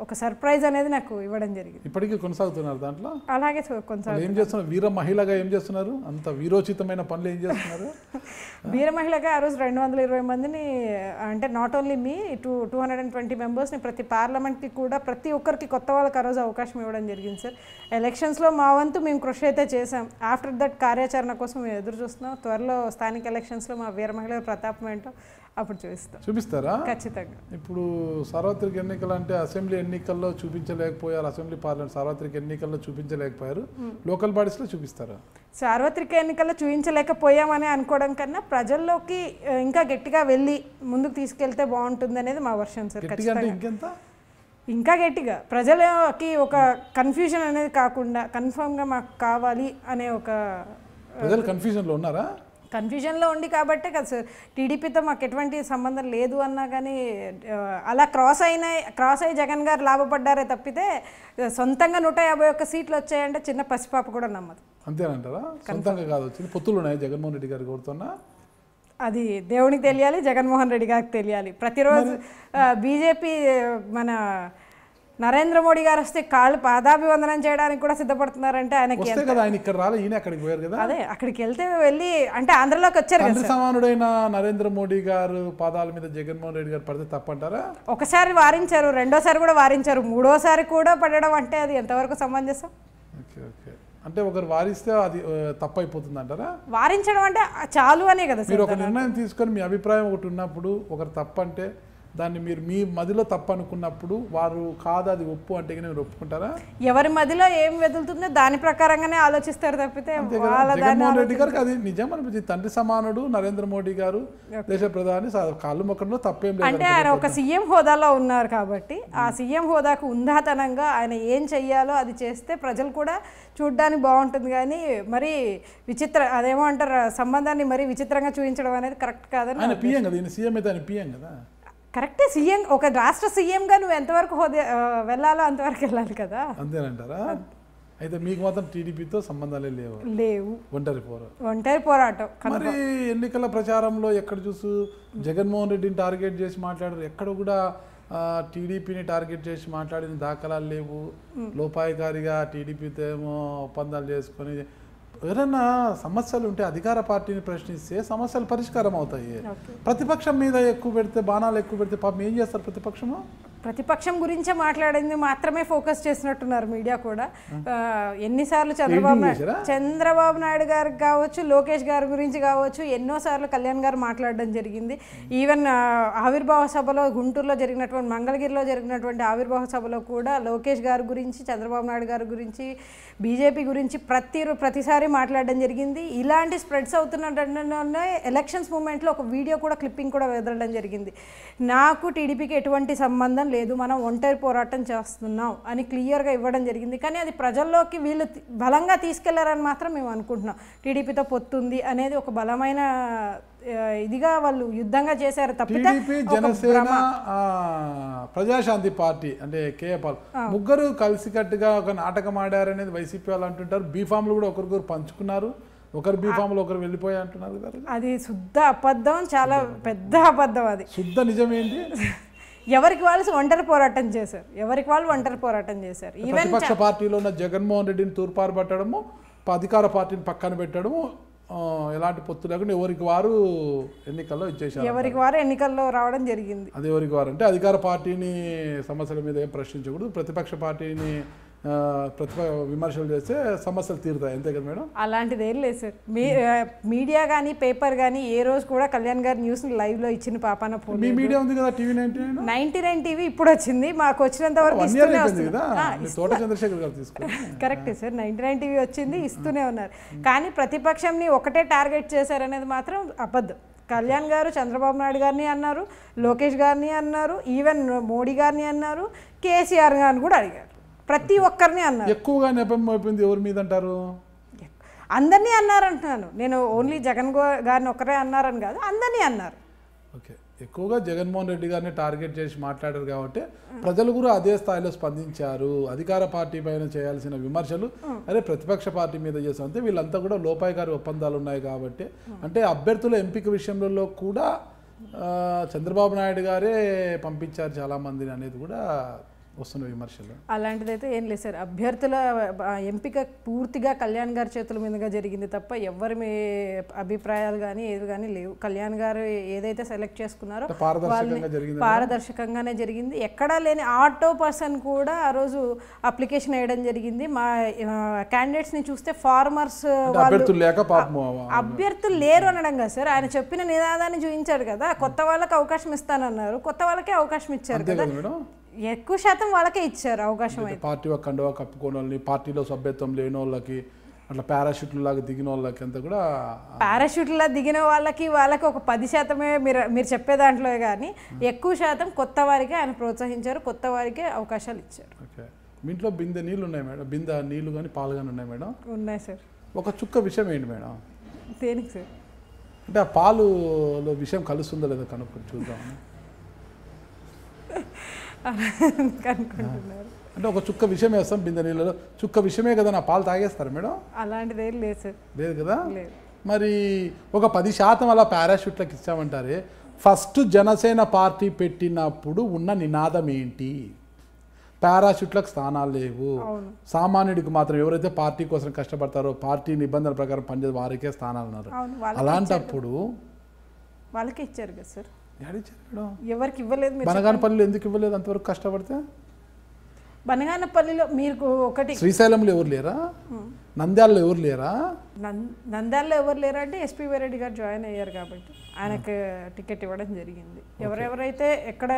ఒక సర్ప్రైజ్ అనేది నాకు ఇవ్వడం జరిగింది. ఇప్పటికీ కొనసాగుతున్నారు దాంట్లో? అలాగే కొనసాగు వాళ్ళు ఏం చేస్తున్నారు? వీర మహిళగా ఏం చేస్తున్నారు? అంత వీరోచితమైన పనులు ఏం చేస్తున్నారు? వీర మహిళగా ఆ రోజు రెండు వందల ఇరవై మందిని అంటే not only me too two hundred and twenty మెంబర్స్ని ప్రతి పార్లమెంట్కి కూడా ప్రతి ఒక్కరికి కొత్త వాళ్ళకి ఆ రోజు అవకాశం ఇవ్వడం జరిగింది సార్. ఎలక్షన్స్లో మా వంతు మేము కృషి అయితే చేసాం ఆఫ్టర్ దట్ కార్యాచరణ కోసం మేము ఎదురు చూస్తున్నాం. త్వరలో స్థానిక ఎలక్షన్స్లో మా వీర మహిళల ప్రతాపం ఏంటో అప్పుడు చూపిస్తాం. చూపిస్తారా? ఖచ్చితంగా. ఇప్పుడు సార్వత్రిక ఎన్నికలు అంటే అసెంబ్లీ ఎన్నికల్లో చూపించలేకపోయారు అసెంబ్లీ పార్లమెంట్ సార్వత్రిక ఎన్నికల్లో చూపించలేకపోయారు. లోకల్ బాడీస్లో చూపిస్తారా? సార్వత్రిక ఎన్నికల్లో చూపించలేకపోయామని అనుకోవడం కన్నా ప్రజల్లోకి ఇంకా గట్టిగా వెళ్ళి ముందుకు తీసుకెళ్తే బాగుంటుంది అనేది మా వర్షం సార్ ఖచ్చితంగా. ఇంకా గట్టిగా. ప్రజలకి ఒక కన్ఫ్యూజన్ అనేది కాకుండా కన్ఫర్మ్గా మాకు కావాలి అనే ఒక ప్రజలు కన్ఫ్యూజన్లో ఉన్నారా? కన్ఫ్యూజన్లో ఉండి కాబట్టే కదా సార్ టీడీపీతో మాకు ఎటువంటి సంబంధం లేదు అన్నా కానీ అలా క్రాస్ అయిన క్రాస్ అయ్యి జగన్ గారు లాభపడ్డారే తప్పితే సొంతంగా నూట యాభై ఒక్క సీట్లు వచ్చాయంటే చిన్న పసిపాప కూడా నమ్మదు. అంతేనంటారా? సొంతంగా కాదు వచ్చింది పొత్తులు ఉన్నాయి జగన్మోహన్ రెడ్డి గారు కోరుతున్నా. అది దేవునికి తెలియాలి జగన్మోహన్ రెడ్డి గారికి తెలియాలి. ప్రతిరోజు బీజేపీ మన నరేంద్ర మోడీ గారు వస్తే కాళ్ళు పాదాభివందనం చేయడానికి కూడా సిద్ధపడుతున్నారంటే ఆయనకి కదా ఆయన ఇక్కడ రాలే ఈయన అక్కడికి పోయారు కదా. అదే అక్కడికి వెళ్తే వెళ్ళి అంటే ఆంధ్రలోకి వచ్చారు కదా సమానుడైన నరేంద్ర మోడీ గారు పాదాల మీద జగన్మోహన్ రెడ్డి గారు పడితే తప్పంటారా? ఒకసారి వారించారు రెండోసారి కూడా వారించారు మూడోసారి కూడా పడడం అంటే అది ఎంతవరకు సమంజసం? Okay okay. అంటే ఒకరు వారిస్తే అది ఆ, తప్పు అయిపోతుంది అంటారా వారించడం అంటే చాలు అనే కదా మీరు ఒక నిర్ణయం తీసుకొని మీ అభిప్రాయం ఒకటి ఉన్నప్పుడు ఒకరు తప్పు అంటే దాన్ని మీరు మీ మదిలో తప్పు అనుకున్నప్పుడు వారు కాదు అది ఒప్పు అంటే మీరు ఒప్పుకుంటారా? ఎవరి మదిలో ఏం వెదులుతుందో దాని ప్రకారంగానే ఆలోచిస్తారు తప్పితే జగన్మోహన్ రెడ్డి గారికి అది నిజం అనిపించింది. తండ్రి సమానుడు నరేంద్ర మోడీ గారు దేశ ప్రధాని కాళ్ళు మొక్కడంలో తప్పేం లేదు అంటే ఆయన ఒక సీఎం హోదాలో ఉన్నారు కాబట్టి ఆ సీఎం హోదాకు ఉందాతనంగా ఆయన ఏం చెయ్యాలో అది చేస్తే ప్రజలు కూడా చూడ్డానికి బాగుంటుంది కానీ మరి విచిత్ర అదేమో అంటారు సంబంధాన్ని మరీ విచిత్రంగా చూపించడం అనేది కరెక్ట్ కాదని ఆయన పిఎం కదా ఈయన సీఎం అయితే ఆయన పిఎం కదా. కరెక్టే సీఎం ఒక రాష్ట్ర సీఎంగా నువ్వు ఎంతవరకు హోదా వెళ్ళాలో అంతవరకు వెళ్ళాలి కదా. అంతేనంటారా? అయితే మీకు మాత్రం టీడీపీతో సంబంధాలే లేవు. లేవు. ఒంటరి పోరు ఒంటరి పోరాటం మరి ఎన్నికల ప్రచారంలో ఎక్కడ చూసు జగన్మోహన్ రెడ్డిని టార్గెట్ చేసి మాట్లాడారు. ఎక్కడ కూడా టీడీపీని టార్గెట్ చేసి మాట్లాడిన దాఖలాలు లేవు. లోపాయికారిగా టీడీపీతో ఏమో ఒప్పందాలు చేసుకొని ఎవరైనా సమస్యలు ఉంటే అధికార పార్టీని ప్రశ్నిస్తే సమస్యలు పరిష్కారం అవుతాయి. ప్రతిపక్షం మీద ఎక్కువ పెడితే బాణాలు ఎక్కువ పెడితే పాపం ఏం చేస్తారు ప్రతిపక్షము? ప్రతిపక్షం గురించే మాట్లాడింది మాత్రమే ఫోకస్ చేసినట్టున్నారు మీడియా కూడా. ఎన్నిసార్లు చంద్రబాబు నాయుడు? చంద్రబాబు నాయుడు గారికి కావచ్చు లోకేష్ గారి గురించి కావచ్చు ఎన్నోసార్లు కళ్యాణ్ గారు మాట్లాడడం జరిగింది. ఈవెన్ ఆవిర్భావ సభలో గుంటూరులో జరిగినటువంటి మంగళగిరిలో జరిగినటువంటి ఆవిర్భావ సభలో కూడా లోకేష్ గారి గురించి చంద్రబాబు నాయుడు గారి గురించి బీజేపీ గురించి ప్రతి ప్రతిసారి మాట్లాడడం జరిగింది. ఇలాంటి స్ప్రెడ్స్ అవుతున్నట్టునే ఎలక్షన్స్ మూమెంట్లో ఒక వీడియో కూడా క్లిప్పింగ్ కూడా వదలడం జరిగింది. నాకు టీడీపీకి ఎటువంటి సంబంధం లేదు మనం ఒంటరి పోరాటం చేస్తున్నాం అని క్లియర్గా ఇవ్వడం జరిగింది. కానీ అది ప్రజల్లోకి వీళ్ళు బలంగా తీసుకెళ్ళారని మాత్రం మేము అనుకుంటున్నాం. టీడీపీతో పొత్తుంది అనేది ఒక బలమైన ఇదిగా వాళ్ళు యుద్ధంగా చేశారు తప్పితే ఒక జనసేన ప్రజాశాంతి పార్టీ అంటే కేఏపాల్ ముగ్గురు కలిసికట్టుగా ఒక నాటకం ఆడారనేది వైసీపీ వాళ్ళు అంటుంటారు. బీఫామ్లు కూడా ఒకరికొకరు పంచుకున్నారు. ఒకరు బీఫామ్లు ఒకరు వెళ్ళిపోయి అంటున్నారు కదా. అది శుద్ధ అబద్ధం చాలా పెద్ద అబద్ధం అది. శుద్ధ నిజమేంటి? ఎవరికి వాళ్ళు ఒంటరి పోరాటం చేశారు. ఎవరికి వాళ్ళు ఒంటరి పోరాటం చేశారు. ఈవెన్ ప్రతిపక్ష పార్టీలో ఉన్న జగన్మోహన్ రెడ్డిని తూర్పారు పట్టడము అధికార పార్టీని పక్కన పెట్టడము ఎలాంటి పొత్తు లేకుండా ఎవరికి వారు ఎన్నికల్లో ఇచ్చేసారు ఎవరికి వారు ఎన్నికల్లో రావడం జరిగింది. అది ఎవరికి వారు? అంటే అధికార పార్టీని సమస్యల మీద ఏం ప్రశ్నించకూడదు. ప్రతిపక్ష పార్టీని ఆ, ప్రతిప విమర్శలు చేస్తే సమస్యలు తీరుతాయి. అంతే కదా మేడం? అలాంటిది ఏం లేదు సార్. మీ మీడియా కానీ పేపర్ కానీ ఏ రోజు కూడా కళ్యాణ్ గారి న్యూస్ లైవ్లో ఇచ్చిన పాపాన మీ మీడియా ఉంది కదా TV ninety nine? Ninety nine TV ఇప్పుడు వచ్చింది. మాకు వచ్చినంత వరకు ఇస్తూనే తోట చంద్రశేఖర్ గారు తీసుకుని కరెక్టే సార్. నైన్టీ నైన్ టీవీ వచ్చింది ఇస్తూనే ఉన్నారు. కానీ ప్రతిపక్షంని ఒకటే టార్గెట్ చేశారనేది మాత్రం అబద్ధం. కళ్యాణ్ గారు చంద్రబాబు నాయుడు గారిని అన్నారు లోకేష్ గారిని అన్నారు ఈవెన్ మోడీ గారిని అన్నారు కేసీఆర్ గారిని కూడా అడిగారు. ప్రతి ఒక్కరిని అన్నారు. ఎక్కువగా నెపం అయిపోయింది ఎవరి మీద అంటారు? అందరినీ అన్నారు అంటున్నాను. నేను ఓన్లీ జగన్ గో- గారిని ఒకరే అన్నారని కాదు అందరినీ అన్నారు. ఓకే. ఎక్కువగా జగన్మోహన్ రెడ్డి గారిని టార్గెట్ చేసి మాట్లాడారు కాబట్టి ప్రజలు కూడా అదే స్థాయిలో స్పందించారు. అధికార పార్టీ పైన చేయాల్సిన విమర్శలు అరే ప్రతిపక్ష పార్టీ మీద చేస్తాం అంటే వీళ్ళంతా కూడా లోపాయకారి ఒప్పందాలు ఉన్నాయి కాబట్టి అంటే అభ్యర్థుల ఎంపిక విషయంలో కూడా చంద్రబాబు నాయుడు గారే పంపించారు చాలా మందిని అనేది కూడా వస్తున్న విమర్శలు? అలాంటిదైతే ఏం లేదు సార్. అభ్యర్థుల ఎంపిక పూర్తిగా కళ్యాణ్ గారి చేతుల మీదుగా జరిగింది తప్ప ఎవరి మీ అభిప్రాయాలు కానీ ఏది కానీ లేవు. కళ్యాణ్ గారు ఏదైతే సెలెక్ట్ చేసుకున్నారో జరిగింది పారదర్శకంగానే జరిగింది. ఎక్కడా లేని ఆటో పర్సన్ కూడా ఆ రోజు అప్లికేషన్ వేయడం జరిగింది. మా క్యాండిడేట్స్ని చూస్తే ఫార్మర్స్ అభ్యర్థులు లేరు అనడం కదా సార్. ఆయన చెప్పిన నినాదాన్ని చూపించాడు కదా. కొత్త వాళ్ళకి అవకాశం ఇస్తానన్నారు. కొత్త వాళ్ళకే అవకాశం ఇచ్చారు కదా. ఎక్కువ శాతం వాళ్ళకే ఇచ్చారు అవకాశం పార్టీ ఒక కండువా కప్పుకోని వాళ్ళని పార్టీలో సభ్యత్వం లేని వాళ్ళకి అట్లా పారాషూట్లు లాగా దిగిన వాళ్ళకి అంతా కూడా పారాషూట్లో దిగిన వాళ్ళకి వాళ్ళకి ఒక పది శాతమే మీరు మీరు చెప్పే దాంట్లో కానీ ఎక్కువ శాతం కొత్త వారికి ఆయన ప్రోత్సహించారు కొత్త వారికే అవకాశాలు ఇచ్చారు. ఓకే. మీ ఇంట్లో బిందె నీళ్ళు ఉన్నాయి మేడం? బిందె నీళ్ళు కానీ పాలు కానీ ఉన్నాయి మేడం? ఉన్నాయి సార్. ఒక చుక్క విషయం ఏంటి మేడం? దేనికి సార్? అంటే ఆ పాలులో విషయం కలుస్తుందో లేదో కనుక్కొని చూద్దాం. అనుకుంటున్నారు. అంటే ఒక చుక్క విషయం వేస్తాం బిందె నీళ్ళలో చుక్క విషయమే కదా నా పాలు తాగేస్తారు మేడం? అలాంటిది ఏం లేదు సార్. లేదు కదా? లేదు. మరి ఒక పది శాతం అలా పారాషూట్లకు ఇచ్చామంటారే ఫస్ట్ జనసేన పార్టీ పెట్టినప్పుడు ఉన్న నినాదం ఏంటి? పారాషూట్లకు స్థానాలు లేవు. సామాన్యుడికి మాత్రం ఎవరైతే పార్టీ కోసం కష్టపడతారో పార్టీ నిబంధనల ప్రకారం పనిచేసే వారికే స్థానాలు ఉన్నారు. అలాంటప్పుడు వాళ్ళకే ఇచ్చారు కదా సార్. ఎవరికి ఇవ్వలేదు మీరు బనగానపల్లిలో ఎందుకు ఇవ్వలేదు? అంతవరకు కష్టపడితే? బనగానపల్లిలో మీకు ఒకటి శ్రీశైలంలో ఎవరు లేరా? నంద్యాలలో ఎవరు లేరా? నంద్యాలలో ఎవరు లేరంటే ఎస్పీ రెడ్డి గారు జాయిన్ అయ్యారు కాబట్టి ఆయనకు టికెట్ ఇవ్వడం జరిగింది. ఎవరెవరైతే ఎక్కడ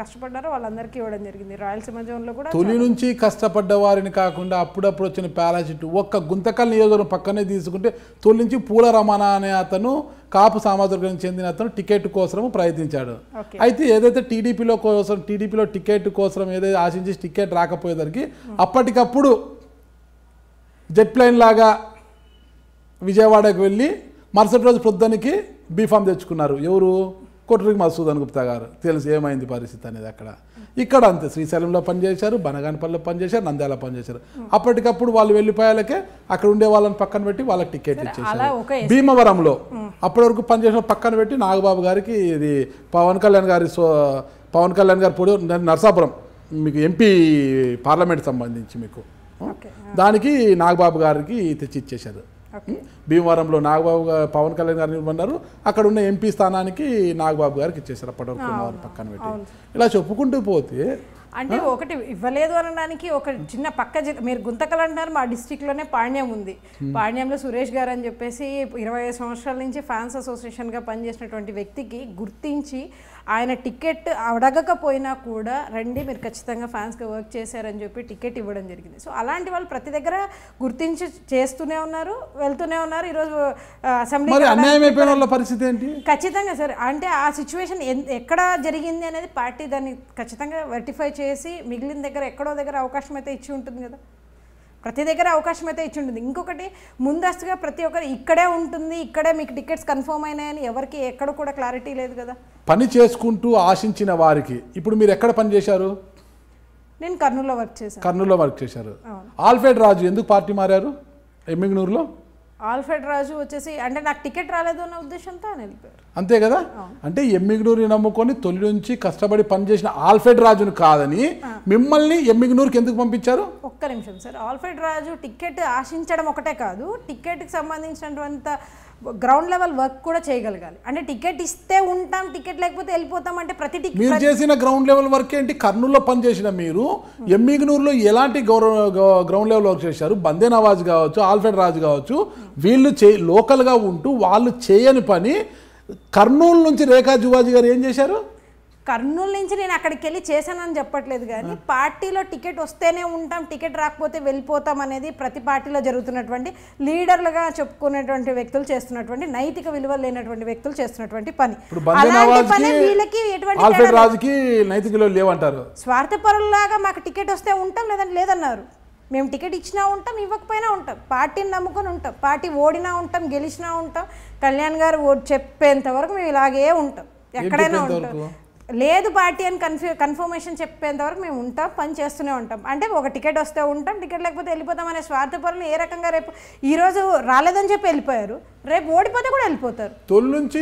కష్టపడ్డారో వాళ్ళందరికీ ఇవ్వడం జరిగింది. రాయలసీమ జోన్లో కూడా తొలి నుంచి కష్టపడ్డ వారిని కాకుండా అప్పుడప్పుడు వచ్చిన పారాషూట్ ఒక్క గుంతకల్ నియోజకవర్గం పక్కనే తీసుకుంటే తొలి నుంచి పూల రమణ అనే అతను కాపు సామాజికానికి చెందిన అతను టికెట్ కోసం ప్రయత్నించాడు. అయితే ఏదైతే టీడీపీలో కోసం టీడీపీలో టికెట్ కోసం ఏదైతే ఆశించి టికెట్ రాకపోయేదానికి అప్పటికప్పుడు జెట్ ప్లైన్ లాగా విజయవాడకు వెళ్ళి మరుసటి రోజు పొద్దునికి బీఫామ్ తెచ్చుకున్నారు. ఎవరు? కొట్రికి మసూదన్ గుప్తా గారు. తెలుసు ఏమైంది పరిస్థితి అనేది అక్కడ. ఇక్కడ అంతే శ్రీశైలంలో పనిచేశారు బనగానపల్లిలో పనిచేశారు నంద్యాల పనిచేశారు. అప్పటికప్పుడు వాళ్ళు వెళ్ళిపోయాలకే అక్కడ ఉండే వాళ్ళని పక్కన పెట్టి వాళ్ళకి టికెట్ ఇచ్చేసారు భీమవరంలో. అప్పటి వరకు పనిచేసిన పక్కన పెట్టి నాగబాబు గారికి ఇది పవన్ కళ్యాణ్ గారి సో పవన్ కళ్యాణ్ గారి పొడి నరసాపురం. మీకు ఎంపీ పార్లమెంట్ సంబంధించి మీకు. దానికి నాగబాబు గారికి తెచ్చి ఇచ్చేశారు భీమవరంలో నాగబాబు గారు పవన్ కళ్యాణ్ గారిని ఇవ్వమన్నారు అక్కడ ఉన్న ఎంపీ స్థానానికి నాగబాబు గారికి ఇచ్చేసారు అప్పటివరకు ఉన్నవారు పక్కన పెట్టి. ఇలా చెప్పుకుంటూ పోతే అంటే ఒకటి ఇవ్వలేదు అనడానికి ఒక చిన్న పక్క మీరు గుంతకల్ అంటారు మా డిస్టిక్లోనే పాణ్యం ఉంది. పాణ్యంలో సురేష్ గారు అని చెప్పేసి ఇరవై ఐదు సంవత్సరాల నుంచి ఫ్యాన్స్ అసోసియేషన్గా పనిచేసినటువంటి వ్యక్తికి గుర్తించి ఆయన టికెట్ అడగకపోయినా కూడా రండి మీరు ఖచ్చితంగా ఫ్యాన్స్గా వర్క్ చేశారని చెప్పి టికెట్ ఇవ్వడం జరిగింది. సో అలాంటి వాళ్ళు ప్రతి దగ్గర గుర్తించి చేస్తూనే ఉన్నారు వెళ్తూనే ఉన్నారు. ఈరోజు అసెంబ్లీ పరిస్థితి ఏంటి? ఖచ్చితంగా సార్. అంటే ఆ సిచ్యువేషన్ ఎక్కడ జరిగింది అనేది పార్టీ దాన్ని ఖచ్చితంగా వెరిఫై చేసి మిగిలిన దగ్గర ఎక్కడో దగ్గర అవకాశం అయితే ఇచ్చి ఉంటుంది కదా. ప్రతి దగ్గర అవకాశం అయితే ఇచ్చి ఉంటుంది ఇంకొకటి ముందస్తుగా ప్రతి ఒక్కరు ఇక్కడే ఉంటుంది ఇక్కడే మీకు టికెట్స్ కన్ఫర్మ్ అయినాయని ఎవరికి ఎక్కడ కూడా క్లారిటీ లేదు కదా. పని చేసుకుంటూ ఆశించిన వారికి ఇప్పుడు మీరు ఎక్కడ పని చేశారు? నేను కర్నూలులో వర్క్ చేశాను. కర్నూలులో వర్క్ చేశారు. ఆల్ఫ్రెడ్ రాజు ఎందుకు పార్టీ మారారు? ఎమ్మిగనూరులో? ఆల్ఫ్రెడ్ రాజు వచ్చేసి అంటే నాకు టికెట్ రాలేదు అన్న ఉద్దేశంతో ఆయన వెళ్ళిపోయారు. అంతే కదా? అంటే ఎమ్మిగనూరుని నమ్ముకొని తొలి నుంచి కష్టపడి పనిచేసిన ఆల్ఫ్రెడ్ రాజును కాదని మిమ్మల్ని ఎమ్మిగనూరుకి ఎందుకు పంపించారు? ఒక్క నిమిషం సార్. ఆల్ఫ్రెడ్ రాజు టికెట్ ఆశించడం ఒకటే కాదు. టికెట్కి సంబంధించినటువంటి గ్రౌండ్ లెవెల్ వర్క్ కూడా చేయగలగాలి. అంటే టికెట్ ఇస్తే ఉంటాం టికెట్ లేకపోతే వెళ్ళిపోతాం అంటే ప్రతి టికెట్ మీరు చేసిన గ్రౌండ్ లెవెల్ వర్క్ ఏంటి? కర్నూలులో పనిచేసిన మీరు ఎమ్మిగనూరులో ఎలాంటి గ్రౌండ్ లెవెల్ వర్క్ చేశారు? బందే నవాజ్ కావచ్చు ఆల్ఫ్రెడ్ రాజు కావచ్చు వీళ్ళు చే లోకల్గా ఉంటూ వాళ్ళు చేయని పని కర్నూలు నుంచి రేఖా జువాజీ గారు ఏం చేశారు? కర్నూలు నుంచి నేను అక్కడికి వెళ్ళి చేశానని చెప్పట్లేదు కానీ పార్టీలో టికెట్ వస్తేనే ఉంటాం టికెట్ రాకపోతే వెళ్ళిపోతాం అనేది ప్రతి పార్టీలో జరుగుతున్నటువంటి లీడర్లుగా చెప్పుకునేటువంటి వ్యక్తులు చేస్తున్నటువంటి నైతిక విలువలు లేనటువంటి వ్యక్తులు చేస్తున్నటువంటి పని. అలాంటి పని వీళ్ళకి ఎటువంటి నైతిక విలువలు లేవంటారు. స్వార్థపరులాగా మాకు టికెట్ వస్తే ఉంటాం లేదంటే లేదన్నారు. మేము టికెట్ ఇచ్చినా ఉంటాం ఇవ్వకపోయినా ఉంటాం. పార్టీని నమ్ముకొని ఉంటాం. పార్టీ ఓడినా ఉంటాం గెలిచినా ఉంటాం. కళ్యాణ్ గారు చెప్పేంత వరకు మేము ఇలాగే ఉంటాం. ఎక్కడైనా ఉంటాం? లేదు పార్టీ అని కన్ఫ్యూ కన్ఫర్మేషన్ చెప్పేంత వరకు మేము ఉంటాం పని చేస్తూనే ఉంటాం. అంటే ఒక టికెట్ వస్తే ఉంటాం టికెట్ లేకపోతే వెళ్ళిపోతాం అనే స్వార్థపరులు ఏ రకంగా రేపు ఈరోజు రాలేదని చెప్పి వెళ్ళిపోయారు రేపు ఓడిపోతే కూడా వెళ్ళిపోతారు. తొలి నుంచి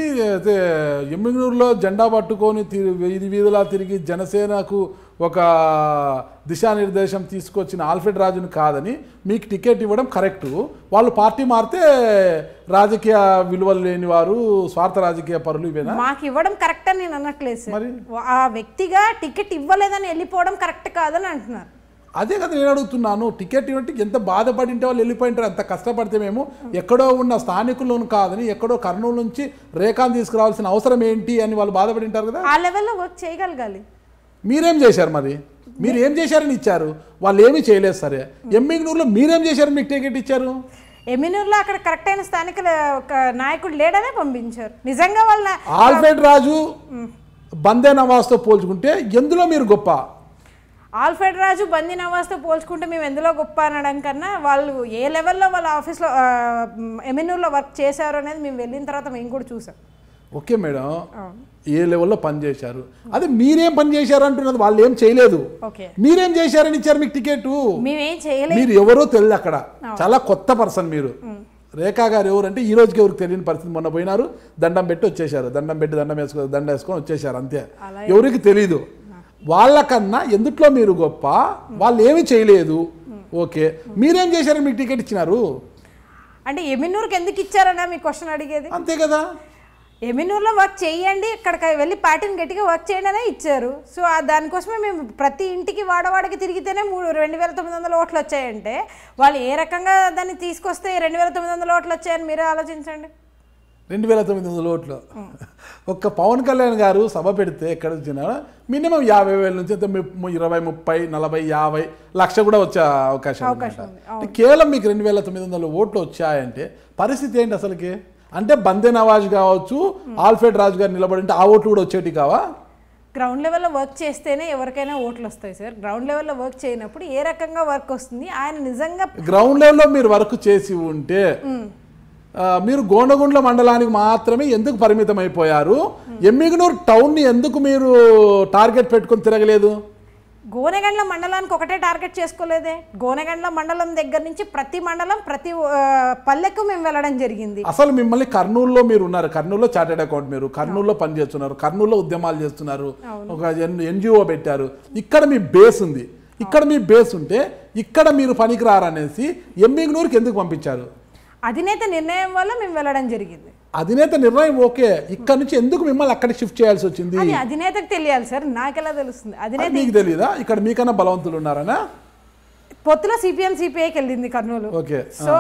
ఎమ్మిగూరులో జెండా పట్టుకొని వీధి వీధిలా తిరిగి జనసేనకు ఒక దిశానిర్దేశం తీసుకొచ్చిన ఆల్ఫ్రెడ్ రాజుని కాదని మీకు టికెట్ ఇవ్వడం కరెక్టు. వాళ్ళు పార్టీ మారితే రాజకీయ విలువలు లేని వారు స్వార్థ రాజకీయ పరులు ఇవేనా? మాకు ఇవ్వడం కరెక్ట్ అని నేను అనట్లేదు మరి? ఆ వ్యక్తిగా టికెట్ ఇవ్వలేదని వెళ్ళిపోవడం కరెక్ట్ కాదని అంటున్నారు. అదే కదా నేను అడుగుతున్నాను. టికెట్ ఇవ్వంటే ఎంత బాధపడి ఉంటే వాళ్ళు వెళ్ళిపోయింటారు. అంత కష్టపడితే మేము ఎక్కడో ఉన్న స్థానికులను కాదని ఎక్కడో కర్నూలు నుంచి రేఖాన్ని తీసుకురావాల్సిన అవసరం ఏంటి అని వాళ్ళు బాధపడి ఉంటారు కదా? ఆ లెవెల్లో వర్క్ చేయగలగాలి. మీరేం చేశారు మరి? మీరు ఏం చేశారని ఇచ్చారు? వాళ్ళు ఏమీ చేయలేదు సరే. ఎమ్మిగనూరులో మీరేం చేశారు మీకు టికెట్ ఇచ్చారు? ఎమినూరులో అక్కడ కరెక్ట్ అయిన స్థానిక ఒక నాయకుడు లేడనే పంపించారు. నిజంగా వాళ్ళ ఆల్ఫ్రెడ్ రాజు బందే నవాజ్తో పోల్చుకుంటే ఎందులో మీరు గొప్ప? ఆల్ఫ్రెడ్ రాజు బందీ నవాజ్తో పోల్చుకుంటే మేము ఎందులో గొప్ప అనడం కన్నా వాళ్ళు ఏ లెవెల్లో వాళ్ళ ఆఫీస్లో ఆ, ఎమినూర్లో వర్క్ చేశారు అనేది మేము వెళ్ళిన తర్వాత మేము కూడా చూసాం. Okay madam. ఏ లెవెల్లో పని చేశారు? అదే మీరేం పని చేశారు అంటున్నది వాళ్ళు ఏం చేయలేదు మీరేం చేశారని ఇచ్చారు మీకు టికెట్? మీరు ఎవరో తెలియదు అక్కడ. చాలా కొత్త పర్సన్ మీరు. రేఖా గారు ఎవరంటే ఈ రోజుకి ఎవరికి తెలియని పరిస్థితి మొన్న పోయినారు. దండం పెట్టి వచ్చేసారు దండం పెట్టి దండం వేసుకో దండం వేసుకొని వచ్చేసారు అంతే. ఎవరికి తెలీదు. వాళ్ళకన్నా ఎందుట్లో మీరు గొప్ప? వాళ్ళు ఏమీ చేయలేదు. ఓకే. మీరేం చేశారని మీకు టికెట్ ఇచ్చినారు? అంటే ఎమినూరుకి ఎందుకు ఇచ్చారన్నా మీ క్వశ్చన్ అడిగేది? అంతే కదా. ఎమినూర్లో వర్క్ చేయండి ఇక్కడికి వెళ్ళి పార్టీని గట్టిగా వర్క్ చేయండి అనే ఇచ్చారు. సో ఆ దానికోసమే మేము ప్రతి ఇంటికి వాడవాడకి తిరిగితేనే మూడు రెండు వేల తొమ్మిది వందల ఓట్లు వచ్చాయంటే వాళ్ళు ఏ రకంగా దాన్ని తీసుకొస్తే రెండు వేల తొమ్మిది వందల ఓట్లు వచ్చాయని మీరే ఆలోచించండి. రెండు వేల తొమ్మిది వందల ఓట్లు. ఒక్క పవన్ కళ్యాణ్ గారు సభ పెడితే ఎక్కడ వచ్చినా మినిమం యాభై వేల నుంచి ఇరవై ముప్పై నలభై యాభై లక్ష కూడా వచ్చే అవకాశం కేవలం మీకు రెండు వేల తొమ్మిది వందల ఓట్లు వచ్చాయంటే పరిస్థితి ఏంటి అసలుకి? అంటే బందే నవాజ్ కావచ్చు ఆల్ఫ్రెడ్ రాజు గారు నిలబడి ఆ ఓట్లు కూడా వచ్చేటి కావా? గ్రౌండ్ లెవెల్లో వర్క్ చేస్తేనే ఎవరికైనా ఓట్లు వస్తాయి సార్. గ్రౌండ్ లెవెల్లో వర్క్ చేయనప్పుడు ఏ రకంగా వర్క్ వస్తుంది? ఆయన నిజంగా గ్రౌండ్ లెవెల్లో మీరు వర్క్ చేసి ఉంటే మీరు గోండగుండ్ల మండలానికి మాత్రమే ఎందుకు పరిమితం అయిపోయారు ఎమ్మిగనూరు టౌన్ని ఎందుకు మీరు టార్గెట్ పెట్టుకొని తిరగలేదు? గోనెగండ్ల మండలానికి ఒకటే టార్గెట్ చేసుకోలేదే. గోనెగండ్ల మండలం దగ్గర నుంచి ప్రతి మండలం ప్రతి పల్లెకు మేము వెళ్ళడం జరిగింది. అసలు మిమ్మల్ని కర్నూలులో మీరు ఉన్నారు. కర్నూలులో చార్టెడ్ అకౌంట్ మీరు. కర్నూలులో పనిచేస్తున్నారు. కర్నూలులో ఉద్యమాలు చేస్తున్నారు. ఒక ఎన్జిఓ పెట్టారు. ఇక్కడ మీ బేస్ ఉంది. ఇక్కడ మీ బేస్ ఉంటే ఇక్కడ మీరు పనికి రారనేసి ఎమ్మిగనూరుకి ఎందుకు పంపించారు? అధినేత నిర్ణయం వల్ల మేము వెళ్ళడం జరిగింది. అధినేత నిర్ణయం ఓకే. ఇక్కడ నుంచి ఎందుకు మిమ్మల్ని అక్కడికి షిఫ్ట్ చేయాల్సి వచ్చింది? అధినేతకు తెలియాలి సార్. నాకెలా తెలుస్తుంది? అధినేత మీకు తెలియదా ఇక్కడ మీకన్నా బలవంతులు ఉన్నారనా? పొత్తులో సిపిఎం సిపిఐకి వెళ్ళింది కర్నూలు. ఓకే. సో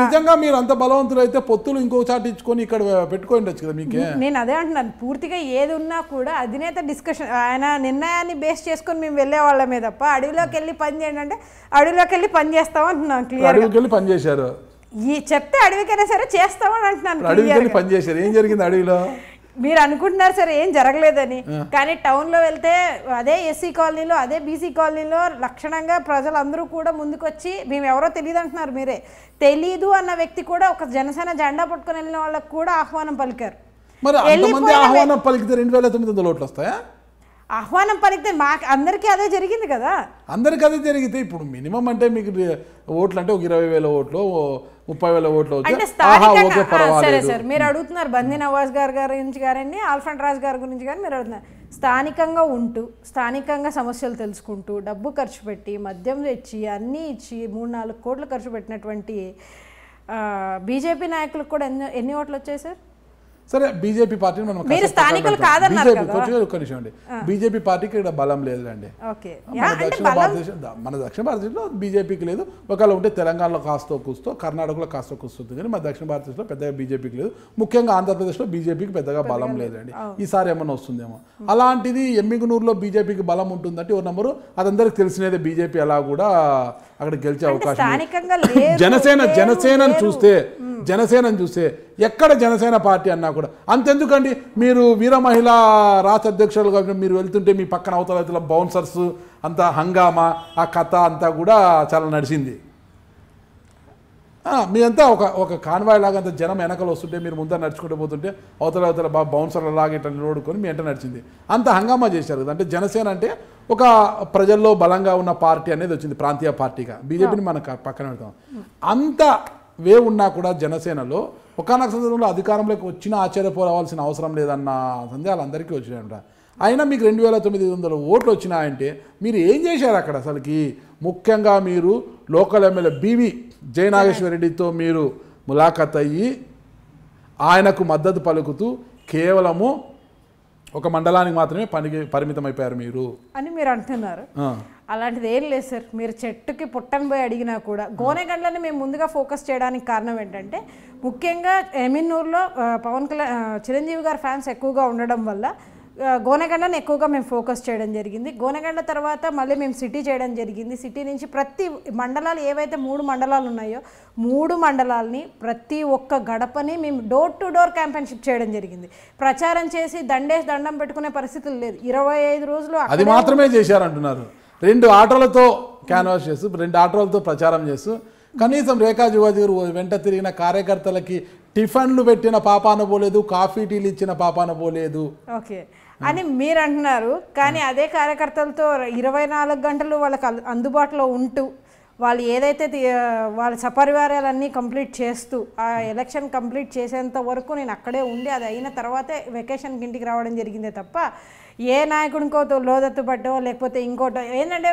నిజంగా మీరు అంత బలవంతులు అయితే పొత్తులు ఇంకో చాటి ఇచ్చుకొని ఇక్కడ పెట్టుకొని ఉండొచ్చు కదా మీకే? నేను అదే అంటున్నాను. పూర్తిగా ఏది ఉన్నా కూడా అధినేత డిస్కషన్ ఆయన నిర్ణయాన్ని బేస్ చేసుకొని మేము వెళ్ళే వాళ్ళమే తప్ప అడవిలోకి వెళ్ళి పని చేయండి అంటే అడవిలోకి వెళ్ళి పని చేస్తాం అంటున్నాను క్లియర్ అడవికి వెళ్ళి పని చేశారు. ఈ చెప్తే అడవికైనా సరే చేస్తామని అంటున్నాను అడవికి clear వెళ్ళి గా. పని చేశారు ఏం జరిగింది అడవిలో? మీరు అనుకుంటున్నారు సరే ఏం జరగలేదని. కానీ టౌన్లో వెళ్తే అదే ఎస్సీ కాలనీలో అదే బీసీ కాలనీలో లక్షణంగా ప్రజలందరూ కూడా ముందుకొచ్చి మేము ఎవరో తెలియదు అంటున్నారు మీరే. తెలీదు అన్న వ్యక్తి కూడా ఒక జనసేన జెండా పట్టుకొని వెళ్ళిన వాళ్ళకి కూడా ఆహ్వానం పలికారు. మరి ఆహ్వానం పలికితే రెండు వేల తొమ్మిది వందల ఓట్లు వస్తాయా? ఆహ్వానం పలికితే మాకు అందరికీ అదే జరిగింది కదా. అందరికి అదే జరిగితే ఇప్పుడు మినిమం అంటే మీకు ఓట్లు అంటే ఒక ఇరవై వేల ఓట్లు ముప్పై వేల ఓట్లు సరే సార్. మీరు అడుగుతున్నారు బందీ నవాజ్ గారి గారి గురించి గారండి ఆల్ఫండ్ రాజ్ గారి గురించి కానీ మీరు అడుగుతున్నారు. స్థానికంగా ఉంటూ స్థానికంగా సమస్యలు తెలుసుకుంటూ డబ్బు ఖర్చు పెట్టి మద్యం తెచ్చి అన్నీ ఇచ్చి మూడు నాలుగు కోట్లు ఖర్చు పెట్టినటువంటి బీజేపీ నాయకులకు కూడా ఎన్ని ఎన్ని ఓట్లు వచ్చాయి సార్? సరే బీజేపీ పార్టీని మనం మీరు స్థానికులు. కాదన్నారు ఒక్క నిమిషం అండి బీజేపీ పార్టీకి ఇక్కడ బలం లేదులేండి. మన దక్షిణ భారతదేశం మన దక్షిణ భారతదేశంలో బీజేపీకి లేదు. ఒకవేళ ఉంటే తెలంగాణలో కాస్తో కూస్తో కర్ణాటకలో కాస్తో కూస్తుంది కానీ మన దక్షిణ భారతదేశంలో పెద్దగా బీజేపీకి లేదు. ముఖ్యంగా ఆంధ్రప్రదేశ్లో బీజేపీకి పెద్దగా బలం లేదండి. ఈసారి ఏమన్నా వస్తుందేమో. అలాంటిది ఎమ్మిగునూరులో బీజేపీకి బలం ఉంటుందంటే ఓ నెంబరు? అదందరికీ తెలిసినదే బీజేపీ అలా కూడా అక్కడ గెలిచే అవకాశం జనసేన జనసేనను. చూస్తే జనసేనను చూస్తే ఎక్కడ జనసేన పార్టీ అన్నా కూడా అంతెందుకండి? మీరు వీర మహిళా రాష్ట్ర అధ్యక్షులుగా మీరు వెళ్తుంటే మీ పక్కన అవతల బౌన్సర్స్ అంతా హంగామా ఆ కథ అంతా కూడా చాలా నడిచింది. మీ అంతా ఒక ఒక కాన్వాయ్ లాగా అంత జనం వెనకలు వస్తుంటే మీరు ముందర నడుచుకుంటూ పోతుంటే అవతల అవతల బాగా బౌన్సర్ల లాగా ఇట్లా నిలబడుకొని మీ వెంట నడిచింది. అంత హంగామా చేశారు కదా. అంటే జనసేన అంటే ఒక ప్రజల్లో బలంగా ఉన్న పార్టీ అనేది వచ్చింది ప్రాంతీయ పార్టీగా. బీజేపీని మనం పక్కన పెడతాం. అంత వే ఉన్నా కూడా జనసేనలో ఒకనొక సందర్భంలో అధికారంలోకి వచ్చినా ఆశ్చర్యపోవాల్సిన అవసరం లేదన్న సందేహాలు అందరికీ వచ్చినాయంట. అయినా మీకు రెండు వేల తొమ్మిది వందల ఓట్లు వచ్చినాయంటే మీరు ఏం చేశారు అక్కడ అసలుకి? ముఖ్యంగా మీరు లోకల్ ఎమ్మెల్యే బీవి జయనాగేశ్వర రెడ్డితో మీరు ములాఖత్ అయ్యి ఆయనకు మద్దతు పలుకుతూ కేవలము ఒక మండలానికి మాత్రమే పనికి పరిమితమైపోయారు మీరు. అని మీరు అంటున్నారు. అలాంటిది ఏం లేదు సార్. మీరు చెట్టుకి పుట్టని పోయి అడిగినా కూడా గోనెగండ్లని మేము ముందుగా ఫోకస్ చేయడానికి కారణం ఏంటంటే ముఖ్యంగా ఎమిన్నూరులో పవన్ కళ్యాణ్ చిరంజీవి గారి ఫ్యాన్స్ ఎక్కువగా ఉండడం వల్ల గోనెగండని ఎక్కువగా మేము ఫోకస్ చేయడం జరిగింది. గోనెగండ తర్వాత మళ్ళీ మేము సిటీ చేయడం జరిగింది. సిటీ నుంచి ప్రతి మండలాలు ఏవైతే మూడు మండలాలు ఉన్నాయో మూడు మండలాల్ని ప్రతి ఒక్క గడపని మేము డోర్ టు డోర్ క్యాంపెయిన్షిప్ చేయడం జరిగింది. ప్రచారం చేసి దండేసి దండం పెట్టుకునే పరిస్థితులు లేదు. ఇరవై ఐదు రోజులు అది మాత్రమే చేశారంటున్నారు. రెండు ఆటోలతో క్యాన్వాస్ చేస్తూ రెండు ఆటోలతో ప్రచారం చేస్తూ కనీసం రేఖా యువతి గారు వెంట తిరిగిన కార్యకర్తలకి టిఫిన్లు పెట్టిన పాపాన పోలేదు కాఫీ టీలు ఇచ్చిన పాపాన పోలేదు. ఓకే. అని మీరు అంటున్నారు కానీ అదే కార్యకర్తలతో ఇరవై నాలుగు గంటలు వాళ్ళకి అందుబాటులో ఉంటూ వాళ్ళు ఏదైతే వాళ్ళ సపరివారాలన్నీ కంప్లీట్ చేస్తూ ఆ ఎలక్షన్ కంప్లీట్ చేసేంత వరకు నేను అక్కడే ఉండి అది అయిన తర్వాతే వెకేషన్కి ఇంటికి రావడం జరిగిందే తప్ప ఏ నాయకుడికో లోదత్తు పట్టో లేకపోతే ఇంకోటో ఏంటంటే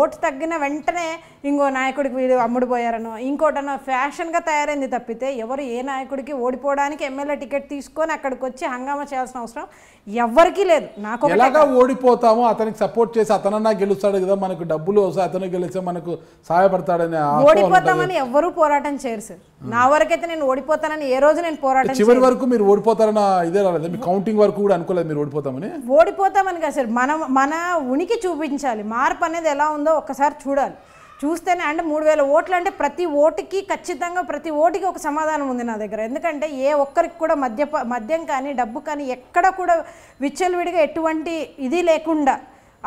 ఓటు తగ్గిన వెంటనే ఇంకో నాయకుడికి వీళ్ళు అమ్ముడుపోయారనో ఇంకోటనో ఫ్యాషన్గా తయారైంది తప్పితే ఎవరు ఏ నాయకుడికి ఓడిపోవడానికి ఎమ్మెల్యే టికెట్ తీసుకొని అక్కడికి వచ్చి హంగామా చేయాల్సిన అవసరం ఎవ్వరికీ లేదు. నాకు ఎలాగా ఓడిపోతామో అతనికి సపోర్ట్ చేసి అతనన్నా గెలుస్తాడు కదా మనకు డబ్బులు వస్తాయి అతను గెలిస్తే మనకు సహాయపడతాడనే. ఓడిపోతామని ఎవ్వరూ పోరాటం చేయరు సార్ నా వరకైతే నేను ఓడిపోతానని ఏ రోజు నేను పోరాటం చివరి వరకు మీరు ఓడిపోతారన్న ఇదే రాలేదు. మీ కౌంటింగ్ వరకు కూడా అనుకోలేదు మీరు ఓడిపోతామని? ఓడిపోతామని కదా సార్ మనం మన ఉనికి చూపించాలి. మార్పు అనేది ఎలా ఉందో ఒక్కసారి చూడాలి. చూస్తేనే అంటే మూడు వేల ఓట్లు అంటే ప్రతి ఓటుకి ఖచ్చితంగా ప్రతి ఓటుకి ఒక సమాధానం ఉంది నా దగ్గర. ఎందుకంటే ఏ ఒక్కరికి కూడా మద్య మద్యం కానీ డబ్బు కానీ ఎక్కడ కూడా విచ్చలవిడిగా ఎటువంటి ఇది లేకుండా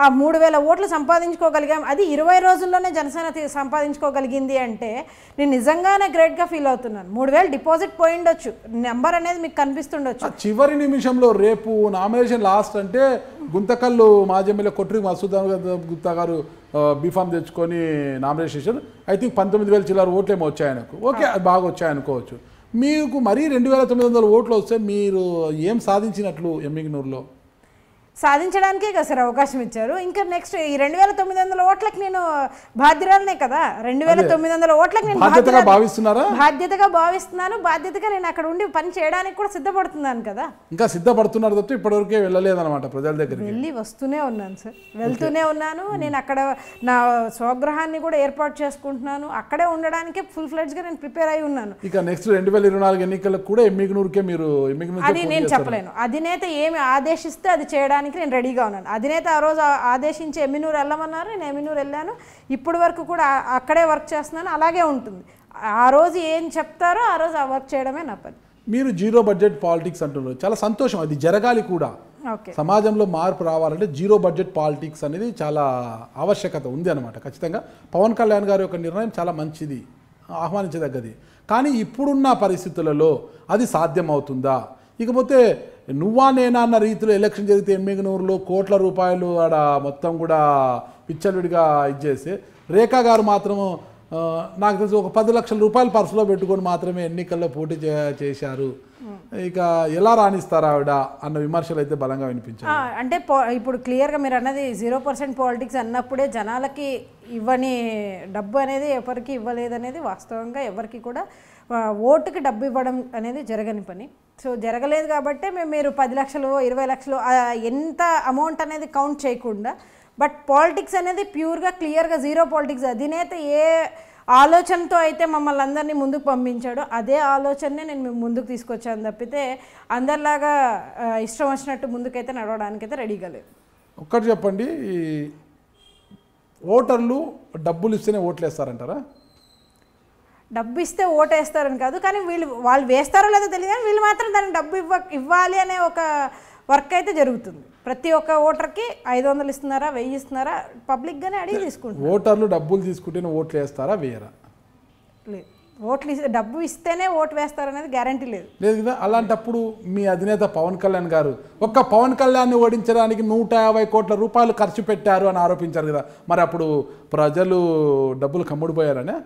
ఆ మూడు వేల ఓట్లు సంపాదించుకోగలిగాం. అది ఇరవై రోజుల్లోనే జనసేన సంపాదించుకోగలిగింది అంటే నేను నిజంగానే గ్రేట్గా ఫీల్ అవుతున్నాను. మూడు వేలు డిపాజిట్ పోయిండొచ్చు. నెంబర్ అనేది మీకు కనిపిస్తుండొచ్చు. చివరి నిమిషంలో రేపు నామినేషన్ లాస్ట్ అంటే గుంతకల్లు మాజీ ఎమ్మెల్యే కొట్రి మసూద్ గుప్తా గారు బీఫామ్ తెచ్చుకొని నామినేషన్ ఐ థింక్ పంతొమ్మిది వేల చిల్లర ఓట్లేమో వచ్చాయనకు వచ్చాయి ఆయనకు. ఓకే అది బాగా వచ్చాయి అనుకోవచ్చు. మీకు మరీ రెండు వేల తొమ్మిది వందల ఓట్లు వస్తే మీరు ఏం సాధించినట్లు ఎమ్మిగ్నూరులో సాధించడానికే కదా సార్ అవకాశం ఇచ్చారు. ఇంకా నెక్స్ట్ ఈ రెండు వేల తొమ్మిది వందల ఓట్లకి నేను బాధ్యురాలనే కదా. రెండు వేల తొమ్మిది వందల ఓట్లకి నేను బాధ్యతగా బాధ్యురాలిని. భావిస్తున్నారా? బాధ్యతగా భావిస్తున్నాను. బాధ్యతగా నేను అక్కడ ఉండి పని చేయడానికి కూడా సిద్ధపడుతున్నాను కదా. ఇంకా సిద్ధపడుతున్నారు తప్ప ఇప్పటివరకే వెళ్ళలేదన్నమాట ప్రజల దగ్గరికి. వెళ్ళి వస్తూనే ఉన్నాను సార్. వెళ్తూనే ఉన్నాను. నేను అక్కడ నా స్వగృహాన్ని కూడా ఏర్పాటు చేసుకుంటున్నాను. అక్కడే ఉండడానికే ఫుల్ ఫ్లెడ్జ్గా నేను ప్రిపేర్ అయి ఉన్నాను. ఇక నెక్స్ట్ రెండు వేల ఇరవై నాలుగు ఎన్నికలకు కూడా ఎమ్మిగనూరుకే మీరు అది నేను చెప్పలేను. అధినేత ఏమి ఆదేశిస్తే అది చేయడానికి నేను రెడీగా ఉన్నాను. అధినేత ఆ రోజు ఆదేశించి ఎమ్మినూరు వెళ్ళమన్నారు నేను ఎమ్మినూరు వెళ్ళాను. ఇప్పటి వరకు కూడా అక్కడే వర్క్ చేస్తున్నాను అలాగే ఉంటుంది. ఆ రోజు ఏం చెప్తారో ఆ రోజు ఆ వర్క్ చేయడమే నా పని. మీరు జీరో బడ్జెట్ పాలిటిక్స్ అంటున్నారు. చాలా సంతోషం అది జరగాలి కూడా. సమాజంలో మార్పు రావాలంటే జీరో బడ్జెట్ పాలిటిక్స్ అనేది చాలా ఆవశ్యకత ఉంది అనమాట ఖచ్చితంగా పవన్ కళ్యాణ్ గారి యొక్క నిర్ణయం చాలా మంచిది ఆహ్వానించదగ్గది. కానీ ఇప్పుడున్న పరిస్థితులలో అది సాధ్యమవుతుందా? ఇకపోతే నువ్వా నేనా అన్న రీతిలో ఎలక్షన్ జరిగితే ఎమ్మిగనూరులో కోట్ల రూపాయలు ఆడ మొత్తం కూడా పిచ్చలుడిగా ఇచ్చేసి రేఖా గారు మాత్రం నాకు తెలిసి ఒక పది లక్షల రూపాయలు పర్సులో పెట్టుకొని మాత్రమే ఎన్నికల్లో పోటీ చే- చేశారు. ఇక ఎలా రాణిస్తారు ఆవిడ అన్న విమర్శలు అయితే బలంగా వినిపించాయి. అంటే ఇప్పుడు క్లియర్గా మీరు అన్నది జీరో పర్సెంట్ పాలిటిక్స్ అన్నప్పుడే జనాలకి ఇవ్వని డబ్బు అనేది ఎవరికి ఇవ్వలేదనేది వాస్తవంగా ఎవరికి కూడా ఓటుకి డబ్బు ఇవ్వడం అనేది జరగని పని. సో జరగలేదు కాబట్టే మేము మీరు పది లక్షలు ఇరవై లక్షలు ఎంత అమౌంట్ అనేది కౌంట్ చేయకుండా బట్ పాలిటిక్స్ అనేది ప్యూర్గా క్లియర్గా జీరో పాలిటిక్స్ అధినేత ఏ ఆలోచనతో అయితే మమ్మల్ని అందరినీ ముందుకు పంపించాడో అదే ఆలోచననే నేను మేము ముందుకు తీసుకొచ్చాను తప్పితే అందరిలాగా ఇష్టం వచ్చినట్టు ముందుకైతే నడవడానికైతే రెడీగా లేదు. ఒక్కటి చెప్పండి ఓటర్లు డబ్బులు ఇస్తేనే ఓట్లు వేస్తారంటారా? డబ్బు ఇస్తే ఓటు వేస్తారని కాదు కానీ వీళ్ళు వాళ్ళు వేస్తారో లేదో తెలియదు కానీ వీళ్ళు మాత్రం దానికి డబ్బు ఇవ్వ ఇవ్వాలి అనే ఒక వర్క్ అయితే జరుగుతుంది. ప్రతి ఒక్క ఓటర్కి ఐదు వందలు ఇస్తున్నారా వెయ్యి ఇస్తున్నారా పబ్లిక్గానే అడిగి తీసుకుంటారు ఓటర్లు డబ్బులు తీసుకుంటేనే ఓట్లు వేస్తారా వేయరా? లేదు ఓట్లు ఇస్తే డబ్బు ఇస్తేనే ఓటు వేస్తారనేది గ్యారంటీ లేదు. లేదు కదా అలాంటప్పుడు మీ అధినేత పవన్ కళ్యాణ్ గారు ఒక్క పవన్ కళ్యాణ్ని ఓడించడానికి నూట యాభై కోట్ల రూపాయలు ఖర్చు పెట్టారు అని ఆరోపించారు కదా. మరి అప్పుడు ప్రజలు డబ్బులు కమ్ముడిపోయారనే?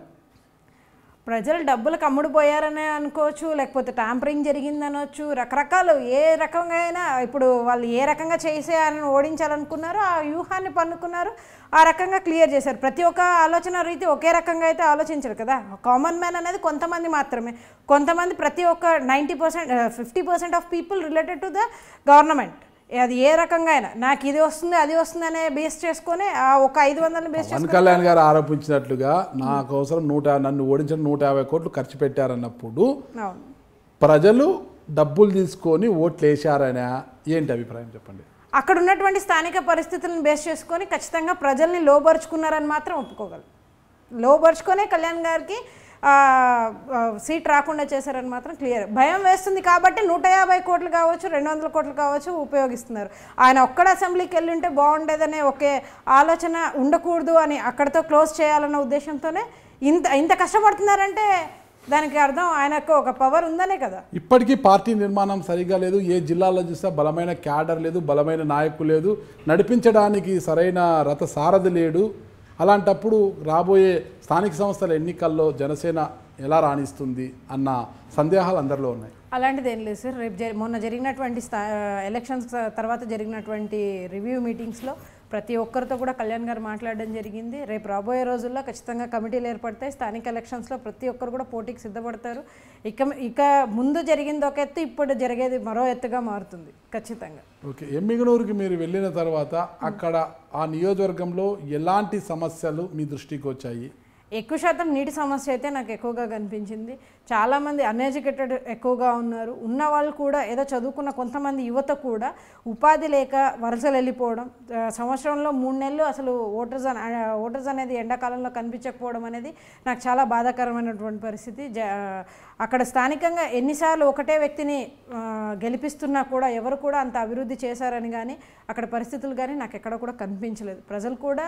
ప్రజలు డబ్బులకు అమ్ముడుపోయారనే అనుకోవచ్చు లేకపోతే ట్యాంపరింగ్ జరిగింది అనవచ్చు రకరకాలు ఏ రకంగా అయినా ఇప్పుడు వాళ్ళు ఏ రకంగా చేసే ఓడించాలనుకున్నారో ఆ వ్యూహాన్ని పన్నుకున్నారు ఆ రకంగా క్లియర్ చేశారు. ప్రతి ఒక్క ఆలోచన రీతి ఒకే రకంగా అయితే ఆలోచించరు కదా. కామన్ మ్యాన్ అనేది కొంతమంది మాత్రమే. కొంతమంది ప్రతి ఒక్క ninety percent fifty percent of people related to the government. అది ఏ రకంగా అయినా. నాకు ఇది వస్తుంది అది వస్తుంది అనే బేస్ చేసుకొని ఆ ఒక ఐదు వందలని బేస్ పవన్ కళ్యాణ్ గారు ఆరోపించినట్లుగా నాకు అవసరం నూట నన్ను ఓడించిన నూట యాభై కోట్లు ఖర్చు పెట్టారన్నప్పుడు ప్రజలు డబ్బులు తీసుకొని ఓట్లు వేశారనే ఏంటి అభిప్రాయం చెప్పండి? అక్కడ ఉన్నటువంటి స్థానిక పరిస్థితులను బేస్ చేసుకొని ఖచ్చితంగా ప్రజల్ని లోబరుచుకున్నారని మాత్రం ఒప్పుకోగలం లోబరుచుకొనే కళ్యాణ్ గారికి సీట్ రాకుండా చేశారని మాత్రం క్లియర్. భయం వేస్తుంది కాబట్టి నూట యాభై కోట్లు కావచ్చు రెండు వందల కోట్లు కావచ్చు ఉపయోగిస్తున్నారు. ఆయన ఒక్కడ అసెంబ్లీకి వెళ్ళి ఉంటే బాగుండేదనే ఒకే ఆలోచన ఉండకూడదు అని అక్కడితో క్లోజ్ చేయాలన్న ఉద్దేశంతోనే ఇంత ఇంత కష్టపడుతున్నారంటే దానికి అర్థం ఆయనకు ఒక పవర్ ఉందనే కదా. ఇప్పటికీ పార్టీ నిర్మాణం సరిగా లేదు. ఏ జిల్లాలో చూసినా బలమైన క్యాడర్ లేదు బలమైన నాయకులు లేదు. నడిపించడానికి సరైన రథ సారథి లేడు. అలాంటప్పుడు రాబోయే స్థానిక సంస్థల ఎన్నికల్లో జనసేన ఎలా రాణిస్తుంది అన్న సందేహాలు అందరిలో ఉన్నాయి. అలాంటిది ఏం లేదు సార్. రేపు జ మొన్న జరిగినటువంటి స్థా ఎలక్షన్స్ తర్వాత జరిగినటువంటి రివ్యూ మీటింగ్స్లో ప్రతి ఒక్కరితో కూడా కళ్యాణ్ గారు మాట్లాడడం జరిగింది. రేపు రాబోయే రోజుల్లో ఖచ్చితంగా కమిటీలు ఏర్పడతాయి. స్థానిక ఎలక్షన్స్లో ప్రతి ఒక్కరు కూడా పోటీకి సిద్ధపడతారు. ఇక ఇక ముందు జరిగింది ఒక ఎత్తు ఇప్పుడు జరిగేది మరో ఎత్తుగా మారుతుంది. ఖచ్చితంగా. ఓకే. ఎమ్మిగనూరుకి మీరు వెళ్ళిన తర్వాత అక్కడ ఆ నియోజకవర్గంలో ఎలాంటి సమస్యలు మీ దృష్టికి వచ్చాయి? ఎక్కువ శాతం నీటి సమస్య అయితే నాకు ఎక్కువగా కనిపించింది. చాలామంది అన్ఎడ్యుకేటెడ్ ఎక్కువగా ఉన్నారు. ఉన్న వాళ్ళు కూడా ఏదో చదువుకున్న కొంతమంది యువత కూడా ఉపాధి లేక వలసలు వెళ్ళిపోవడం సంవత్సరంలో మూడు నెలలు అసలు ఓటర్స్ ఓటర్స్ అనేది ఎండాకాలంలో కనిపించకపోవడం అనేది నాకు చాలా బాధాకరమైనటువంటి పరిస్థితి. జ అక్కడ స్థానికంగా ఎన్నిసార్లు ఒకటే వ్యక్తిని గెలిపిస్తున్నా కూడా ఎవరు కూడా అంత అభివృద్ధి చేశారని కానీ అక్కడ పరిస్థితులు కానీ నాకు ఎక్కడ కూడా కనిపించలేదు. ప్రజలు కూడా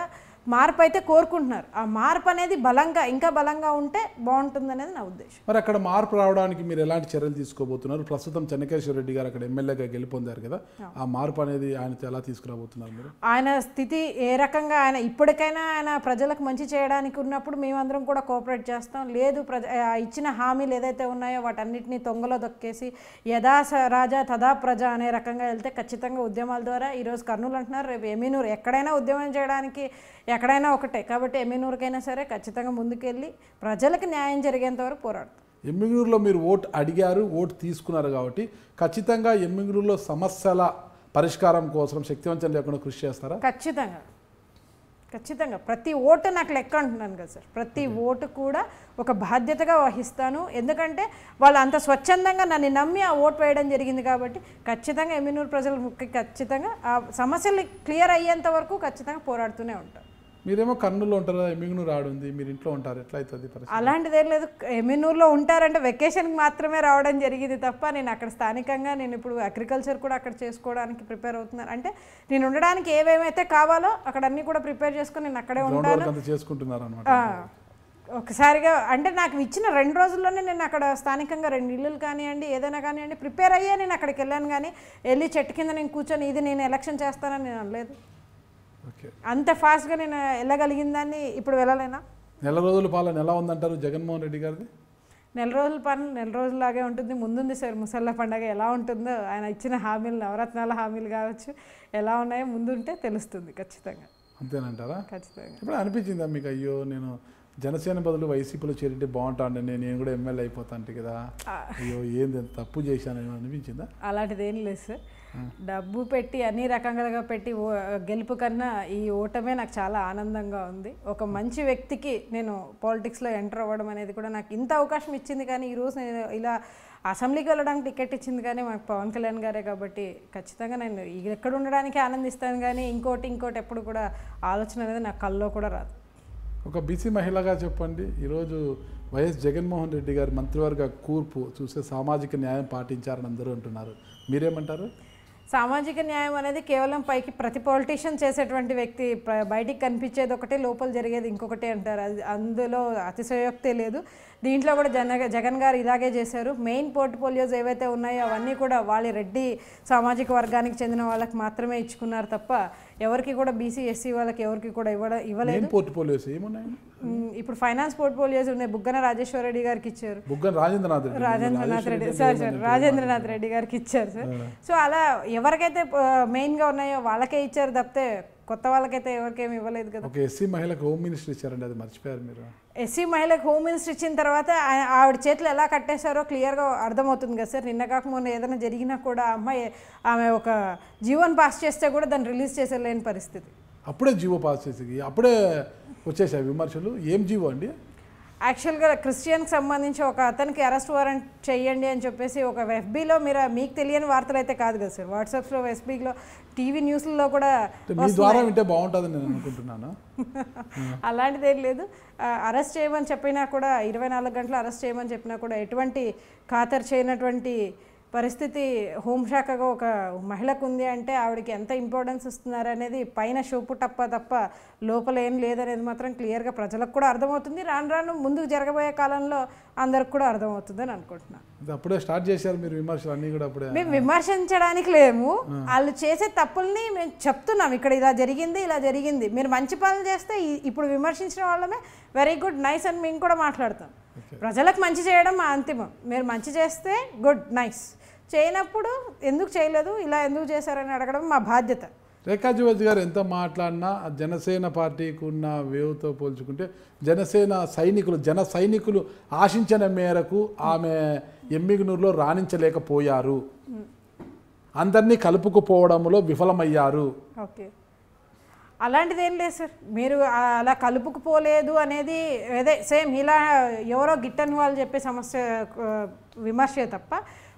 మార్పు అయితే కోరుకుంటున్నారు. ఆ మార్పు అనేది బలంగా ఇంకా బలంగా ఉంటే బాగుంటుంది అనేది నా ఉద్దేశం. మరి అక్కడ అక్కడ మార్పు రావడానికి మీరు ఎలాంటి చర్యలు తీసుకోబోతున్నారు? ప్రస్తుతం చెన్నకేశ్వర రెడ్డి గారు అక్కడ ఎమ్మెల్యేగా గెలుపొందారు కదా. ఆ. మార్పు అనేది ఆయనతో ఎలా తీసుకురాబోతున్నారు మీరు? ఆయన స్థితి ఏ రకంగా ఆయన ఇప్పటికైనా ఆయన ప్రజలకు మంచి చేయడానికి ఉన్నప్పుడు మేమందరం కూడా కోఆపరేట్ చేస్తాం. లేదు ప్రజ ఇచ్చిన హామీలు ఏదైతే ఉన్నాయో వాటన్నిటిని తొంగలో దొక్కేసి యథా రాజా తదా ప్రజ అనే రకంగా వెళ్తే ఖచ్చితంగా ఉద్యమాల ద్వారా ఈరోజు కర్నూలు అంటున్నారు. రేపు ఎమీనూరు ఎక్కడైనా ఉద్యమం చేయడానికి ఎక్కడైనా ఒకటే. కాబట్టి ఎమీనూరుకైనా సరే ఖచ్చితంగా ముందుకెళ్ళి ప్రజలకు న్యాయం జరిగేంత వరకు పోరాడతాం. ఎమ్మిగనూరులో మీరు ఓటు అడిగారు ఓటు తీసుకున్నారు కాబట్టి ఖచ్చితంగా ఎమ్మిగనూరులో సమస్యల పరిష్కారం కోసం శక్తివంతం లేకుండా కృషి చేస్తారా? ఖచ్చితంగా. ఖచ్చితంగా. ప్రతి ఓటు నాకు లెక్క అంటున్నాను కదా సార్. ప్రతి ఓటు కూడా ఒక బాధ్యతగా వహిస్తాను. ఎందుకంటే వాళ్ళు అంత స్వచ్ఛందంగా నన్ను నమ్మి ఆ ఓటు వేయడం జరిగింది కాబట్టి ఖచ్చితంగా ఎమ్మినూరు ప్రజలకు ఖచ్చితంగా ఆ సమస్యలు క్లియర్ అయ్యేంత వరకు ఖచ్చితంగా పోరాడుతూనే ఉంటాను. మీరేమో కర్నూలులో ఉంటారా ఎమ్మిగనూరు ఆడుంది మీరు ఇంట్లో ఉంటారు ఎట్లా అవుతుంది అలాంటిదేం లేదు. ఎమ్మెనూరులో ఉంటారంటే వెకేషన్కి మాత్రమే రావడం జరిగింది తప్ప నేను అక్కడ స్థానికంగా నేను ఇప్పుడు అగ్రికల్చర్ కూడా అక్కడ చేసుకోవడానికి ప్రిపేర్ అవుతున్నాను అంటే నేను ఉండడానికి ఏవేమైతే కావాలో అక్కడ అన్నీ కూడా ప్రిపేర్ చేసుకొని నేను అక్కడే ఉంటాను. చేసుకుంటున్నారు అనమాట ఒకసారిగా అంటే నాకు ఇచ్చిన రెండు రోజుల్లోనే నేను అక్కడ స్థానికంగా రెండు ఇల్లులు కానివ్వండి ఏదైనా కానివ్వండి ప్రిపేర్ అయ్యే నేను అక్కడికి వెళ్ళాను కానీ వెళ్ళి చెట్టు కింద నేను కూర్చొని ఇది నేను ఎలక్షన్ చేస్తానని నేను అనలేదు. అంత ఫాస్ట్గా నేను వెళ్ళగలిగిన దాన్ని ఇప్పుడు వెళ్ళలేనా? నెల రోజుల పాలన ఎలా ఉందంటారు జగన్మోహన్ రెడ్డి గారిది? నెల రోజుల పని నెల రోజులాగే ఉంటుంది. ముందుంది సార్ ముసళ్ళ పండగ ఎలా ఉంటుందో ఆయన ఇచ్చిన హామీలు నవరత్నాల హామీలు కావచ్చు ఎలా ఉన్నాయో ముందుంటే తెలుస్తుంది ఖచ్చితంగా. అంతేనంటారా? ఖచ్చితంగా. ఇప్పుడు అనిపించిందా మీకు అయ్యో నేను జనసేన బదులు వైసీపీలో చేరింటే బాగుంటాను నేను కూడా ఎమ్మెల్యే అయిపోతాంటే కదా? అయ్యో ఏంది తప్పు చేశాను అనిపించిందా? అలాంటిది ఏం లేదు సార్. డబ్బు పెట్టి అన్ని రకాలుగా పెట్టి ఓ- గెలుపు కన్నా ఈ ఓటమే నాకు చాలా ఆనందంగా ఉంది. ఒక మంచి వ్యక్తికి నేను పాలిటిక్స్లో ఎంటర్ అవ్వడం అనేది కూడా నాకు ఇంత అవకాశం ఇచ్చింది కానీ ఈరోజు నేను ఇలా అసెంబ్లీకి వెళ్ళడానికి టికెట్ ఇచ్చింది కానీ మాకు పవన్ కళ్యాణ్ గారే కాబట్టి ఖచ్చితంగా నేను ఎక్కడ ఉండడానికి ఆనందిస్తాను కానీ ఇంకోటి ఇంకోటి ఎప్పుడు కూడా ఆలోచన అనేది నా కల్లో కూడా రాదు. ఒక బీసీ మహిళగా చెప్పండి. ఈరోజు వైఎస్ జగన్మోహన్ రెడ్డి గారి మంత్రివర్గ కూర్పు చూసే సామాజిక న్యాయం పాటించారని అందరూ అంటున్నారు. మీరేమంటారు? సామాజిక న్యాయం అనేది కేవలం పైకి ప్రతి పొలిటీషియన్ చేసేటువంటి వ్యక్తి బయటికి కనిపించేది ఒకటి లోపల జరిగేది ఇంకొకటి అంటారు. అది అందులో అతిశయోక్తే లేదు. దీంట్లో కూడా జన జగన్ గారు ఇలాగే చేశారు. మెయిన్ పోర్ట్ఫోలియోస్ ఏవైతే ఉన్నాయో అవన్నీ కూడా వాళ్ళ రెడ్డి సామాజిక వర్గానికి చెందిన వాళ్ళకి మాత్రమే ఇచ్చుకున్నారు తప్ప ఎవరికి కూడా బీసీ ఎస్సీ వాళ్ళకి ఎవరికి కూడా ఇవ్వడం ఇవ్వలేదు. మెయిన్ పోర్ట్ఫోలియోస్ ఏమున్నాయి? ఇప్పుడు ఫైనాన్స్ పోర్ట్ఫోలియోస్ ఉన్నాయి. బుగ్గన రాజేశ్వర రెడ్డి గారికి ఇచ్చారు. బుగ్గన రాజేంద్రనాథ్ రెడ్డి. రాజేంద్రనాథ్ రెడ్డి. సార్ సార్ రాజేంద్రనాథ్ రెడ్డి గారికి ఇచ్చారు సార్. సో అలా ఎవరికైతే మెయిన్గా ఉన్నాయో వాళ్ళకే ఇచ్చారు తప్పితే కొత్త వాళ్ళకైతే ఎవరికేమి ఇవ్వలేదు కదా. ఒక ఎస్సీ మహిళకు హోమ్ మినిస్టర్ ఇచ్చారండి అది మర్చిపోయారు మీరు. ఎస్సీ మహిళకు హోమ్ మినిస్టర్ ఇచ్చిన తర్వాత ఆవిడ చేతులు ఎలా కట్టేశారో క్లియర్గా అర్థమవుతుంది కదా సార్. నిన్న కాకముందు ఏదైనా జరిగినా కూడా అమ్మాయి ఆమె ఒక జీవన్ పాస్ చేస్తే కూడా దాన్ని రిలీజ్ చేసేలేని పరిస్థితి. అప్పుడే జీవో పాస్ చేసి అప్పుడే వచ్చేసాయి విమర్శలు. ఏం జీవో అండి? యాక్చువల్గా క్రిస్టియన్కి సంబంధించి ఒక అతనికి అరెస్ట్ వారెంట్ చేయండి అని చెప్పేసి ఒక ఎఫ్బీలో మీరు మీకు తెలియని వార్తలు అయితే కాదు కదా సార్ వాట్సాప్స్లో ఎఫ్బీలో టీవీ న్యూస్లలో కూడా అంటే మీ ద్వారా వింటే బాగుంటుందని నేను అనుకుంటున్నాను? అలాంటిది ఏం లేదు. అరెస్ట్ చేయమని చెప్పినా కూడా ఇరవై నాలుగు గంటలు అరెస్ట్ చేయమని చెప్పినా కూడా ఎటువంటి ఖాతరు చేయనటువంటి పరిస్థితి హోంశాఖగా ఒక మహిళకు ఉంది అంటే ఆవిడకి ఎంత ఇంపార్టెన్స్ ఇస్తున్నారు అనేది పైన షోపు టప్ప తప్ప లోపల ఏం లేదనేది మాత్రం క్లియర్గా ప్రజలకు కూడా అర్థమవుతుంది. రాను రాను ముందుకు జరగబోయే కాలంలో అందరికి కూడా అర్థమవుతుందని అనుకుంటున్నాను అప్పుడే స్టార్ట్ చేశారు మీరు విమర్శలు అన్నీ కూడా అప్పుడే. మేము విమర్శించడానికి లేము. వాళ్ళు చేసే తప్పుల్ని మేము చెప్తున్నాం. ఇక్కడ ఇలా జరిగింది ఇలా జరిగింది. మీరు మంచి పనులు చేస్తే ఇప్పుడు విమర్శించిన వాళ్ళమే వెరీ గుడ్ నైస్ అని మేము కూడా మాట్లాడతాం. ప్రజలకు మంచి చేయడం మా అంతిమం. మీరు మంచి చేస్తే గుడ్ నైస్ చేయనప్పుడు ఎందుకు చేయలేదు ఇలా ఎందుకు చేశారని అడగడం మా బాధ్యత. రేఖా జువజ్ గారు ఎంత మాట్లాడినా జనసేన పార్టీకి ఉన్న వేవ్తో పోల్చుకుంటే జనసేన సైనికులు జన సైనికులు ఆశించిన మేరకు ఆమె ఎమ్మిగనూరులో రాణించలేకపోయారు. అందరినీ కలుపుకుపోవడంలో విఫలమయ్యారు. ఓకే. అలాంటిది ఏం లేదు సార్. మీరు అలా కలుపుకుపోలేదు అనేది అదే సేమ్ ఇలా ఎవరో గిట్టని వాళ్ళు చెప్పే సమస్య విమర్శే తప్ప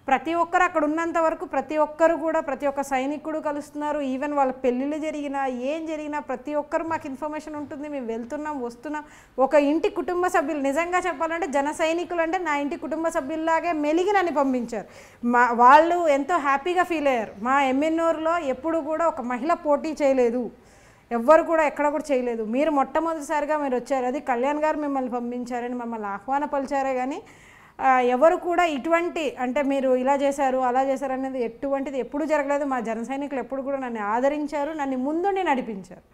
ప్రతి ఒక్కరు అక్కడ ఉన్నంత వరకు ప్రతి ఒక్కరు కూడా ప్రతి ఒక్క సైనికుడు కలుస్తున్నారు. ఈవెన్ వాళ్ళ పెళ్ళిళ్ళు జరిగినా ఏం జరిగినా ప్రతి ఒక్కరు మాకు ఇన్ఫర్మేషన్ ఉంటుంది. మేము వెళ్తున్నాం వస్తున్నాం. ఒక ఇంటి కుటుంబ సభ్యులు నిజంగా చెప్పాలంటే జన సైనికులు అంటే నా ఇంటి కుటుంబ సభ్యుల్లాగే మెలిగి నన్ను పంపించారు. మా వాళ్ళు ఎంతో హ్యాపీగా ఫీల్ అయ్యారు. మా ఎమ్మెన్నూరులో ఎప్పుడు కూడా ఒక మహిళ పోటీ చేయలేదు. ఎవ్వరు కూడా ఎక్కడ కూడా చేయలేదు. మీరు మొట్టమొదటిసారిగా మీరు వచ్చారు. అది కళ్యాణ్ గారు మిమ్మల్ని పంపించారని మమ్మల్ని ఆహ్వానపరిచారే కానీ ఎవరు కూడా ఇటువంటి అంటే మీరు ఇలా చేశారు అలా చేశారు అనేది ఎటువంటిది ఎప్పుడు జరగలేదు. మా జన సైనికులు ఎప్పుడు కూడా నన్ను ఆదరించారు నన్ను ముందుండి నడిపించారు.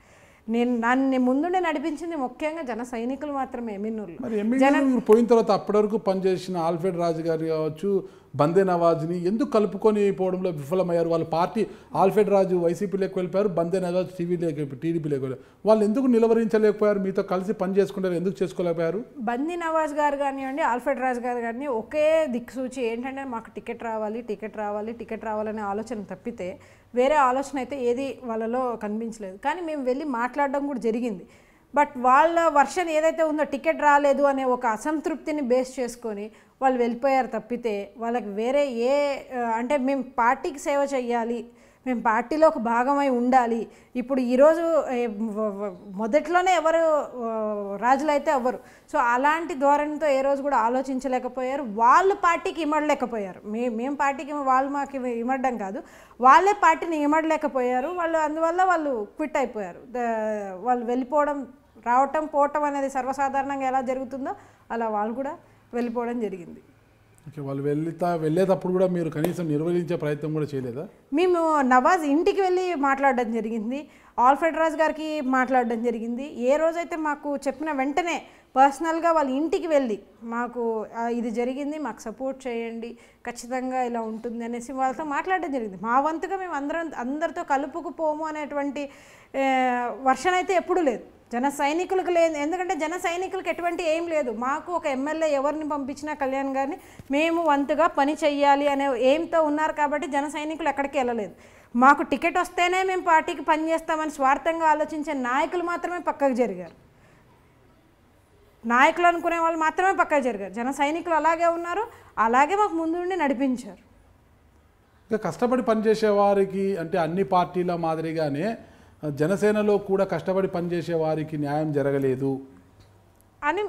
నేను నన్ను ముందుండి నడిపించింది ముఖ్యంగా జన సైనికులు మాత్రమే మీరు పోయిన తర్వాత అప్పటి వరకు పనిచేసిన ఆల్ఫ్రెడ్ రాజు గారు కావచ్చు బందే నవాజ్ని ఎందుకు కలుపుకొని పోవడంలో విఫలమయ్యారు? వాళ్ళ పార్టీ ఆల్ఫెడ్ రాజు వైసీపీలోకి వెళ్ళిపోయారు బందే నవాజ్ టీవీలోకి టీడీపీలోకి వెళ్ళారు వాళ్ళు ఎందుకు నిలవరించలేకపోయారు? మీతో కలిసి పని చేసుకుంటారు ఎందుకు చేసుకోలేకపోయారు? బందీ నవాజ్ గారు కానివ్వండి ఆల్ఫెడ్ రాజ్ గారు కానీ ఒకే దిక్సూచి ఏంటంటే మాకు టికెట్ రావాలి టికెట్ రావాలి టికెట్ రావాలనే ఆలోచన తప్పితే వేరే ఆలోచన అయితే ఏది వాళ్ళలో కనిపించలేదు. కానీ మేము వెళ్ళి మాట్లాడడం కూడా జరిగింది. బట్ వాళ్ళ వర్షన్ ఏదైతే ఉందో టికెట్ రాలేదు అనే ఒక అసంతృప్తిని బేస్ చేసుకొని వాళ్ళు వెళ్ళిపోయారు తప్పితే వాళ్ళకి వేరే ఏ అంటే మేము పార్టీకి సేవ చేయాలి మేము పార్టీలో ఒక భాగమై ఉండాలి. ఇప్పుడు ఈరోజు మొదట్లోనే ఎవరు రాజులైతే అవ్వరు. సో అలాంటి ధోరణితో ఏ రోజు కూడా ఆలోచించలేకపోయారు. వాళ్ళు పార్టీకి ఇమడలేకపోయారు. మే మేము పార్టీకి వాళ్ళు మాకు ఇమడడం కాదు. వాళ్ళే పార్టీని ఇమడలేకపోయారు. వాళ్ళు అందువల్ల వాళ్ళు క్విట్ అయిపోయారు. వాళ్ళు వెళ్ళిపోవడం రావటం పోవటం అనేది సర్వసాధారణంగా ఎలా జరుగుతుందో అలా వాళ్ళు కూడా వెళ్ళిపోవడం జరిగింది. ఓకే వాళ్ళు వెళ్తా వెళ్ళేటప్పుడు కూడా మీరు కనీసం నిర్వహించే ప్రయత్నం కూడా చేయలేదా? మేము నవాజ్ ఇంటికి వెళ్ళి మాట్లాడడం జరిగింది ఆల్ఫ్రెడ్ రాజ్ గారికి మాట్లాడడం జరిగింది. ఏ రోజైతే మాకు చెప్పిన వెంటనే పర్సనల్గా వాళ్ళ ఇంటికి వెళ్ళి మాకు ఇది జరిగింది మాకు సపోర్ట్ చేయండి ఖచ్చితంగా ఇలా ఉంటుంది అనేసి వాళ్ళతో మాట్లాడడం జరిగింది. మా వంతుగా మేము అందరం అందరితో కలుపుకుపోము అనేటువంటి వర్షన్ అయితే ఎప్పుడూ లేదు. జన సైనికులకు లేదు. ఎందుకంటే జన సైనికులకు ఎటువంటి ఏం లేదు. మాకు ఒక ఎమ్మెల్యే ఎవరిని పంపించినా కళ్యాణ్ గారిని మేము వంతుగా పని చెయ్యాలి అనే ఏంతో ఉన్నారు కాబట్టి జన సైనికులు ఎక్కడికి వెళ్ళలేదు. మాకు టికెట్ వస్తేనే మేము పార్టీకి పనిచేస్తామని స్వార్థంగా ఆలోచించే నాయకులు మాత్రమే పక్కకు జరిగారు. నాయకులు అనుకునే వాళ్ళు మాత్రమే పక్కకు జరిగారు. జన సైనికులు అలాగే ఉన్నారు. అలాగే మాకు ముందుండి నడిపించారు. ఇక కష్టపడి పనిచేసే వారికి అంటే అన్ని పార్టీల మాదిరిగానే జనసేనలో కూడా కష్టపడి పనిచేసే వారికి న్యాయం జరగలేదు. అని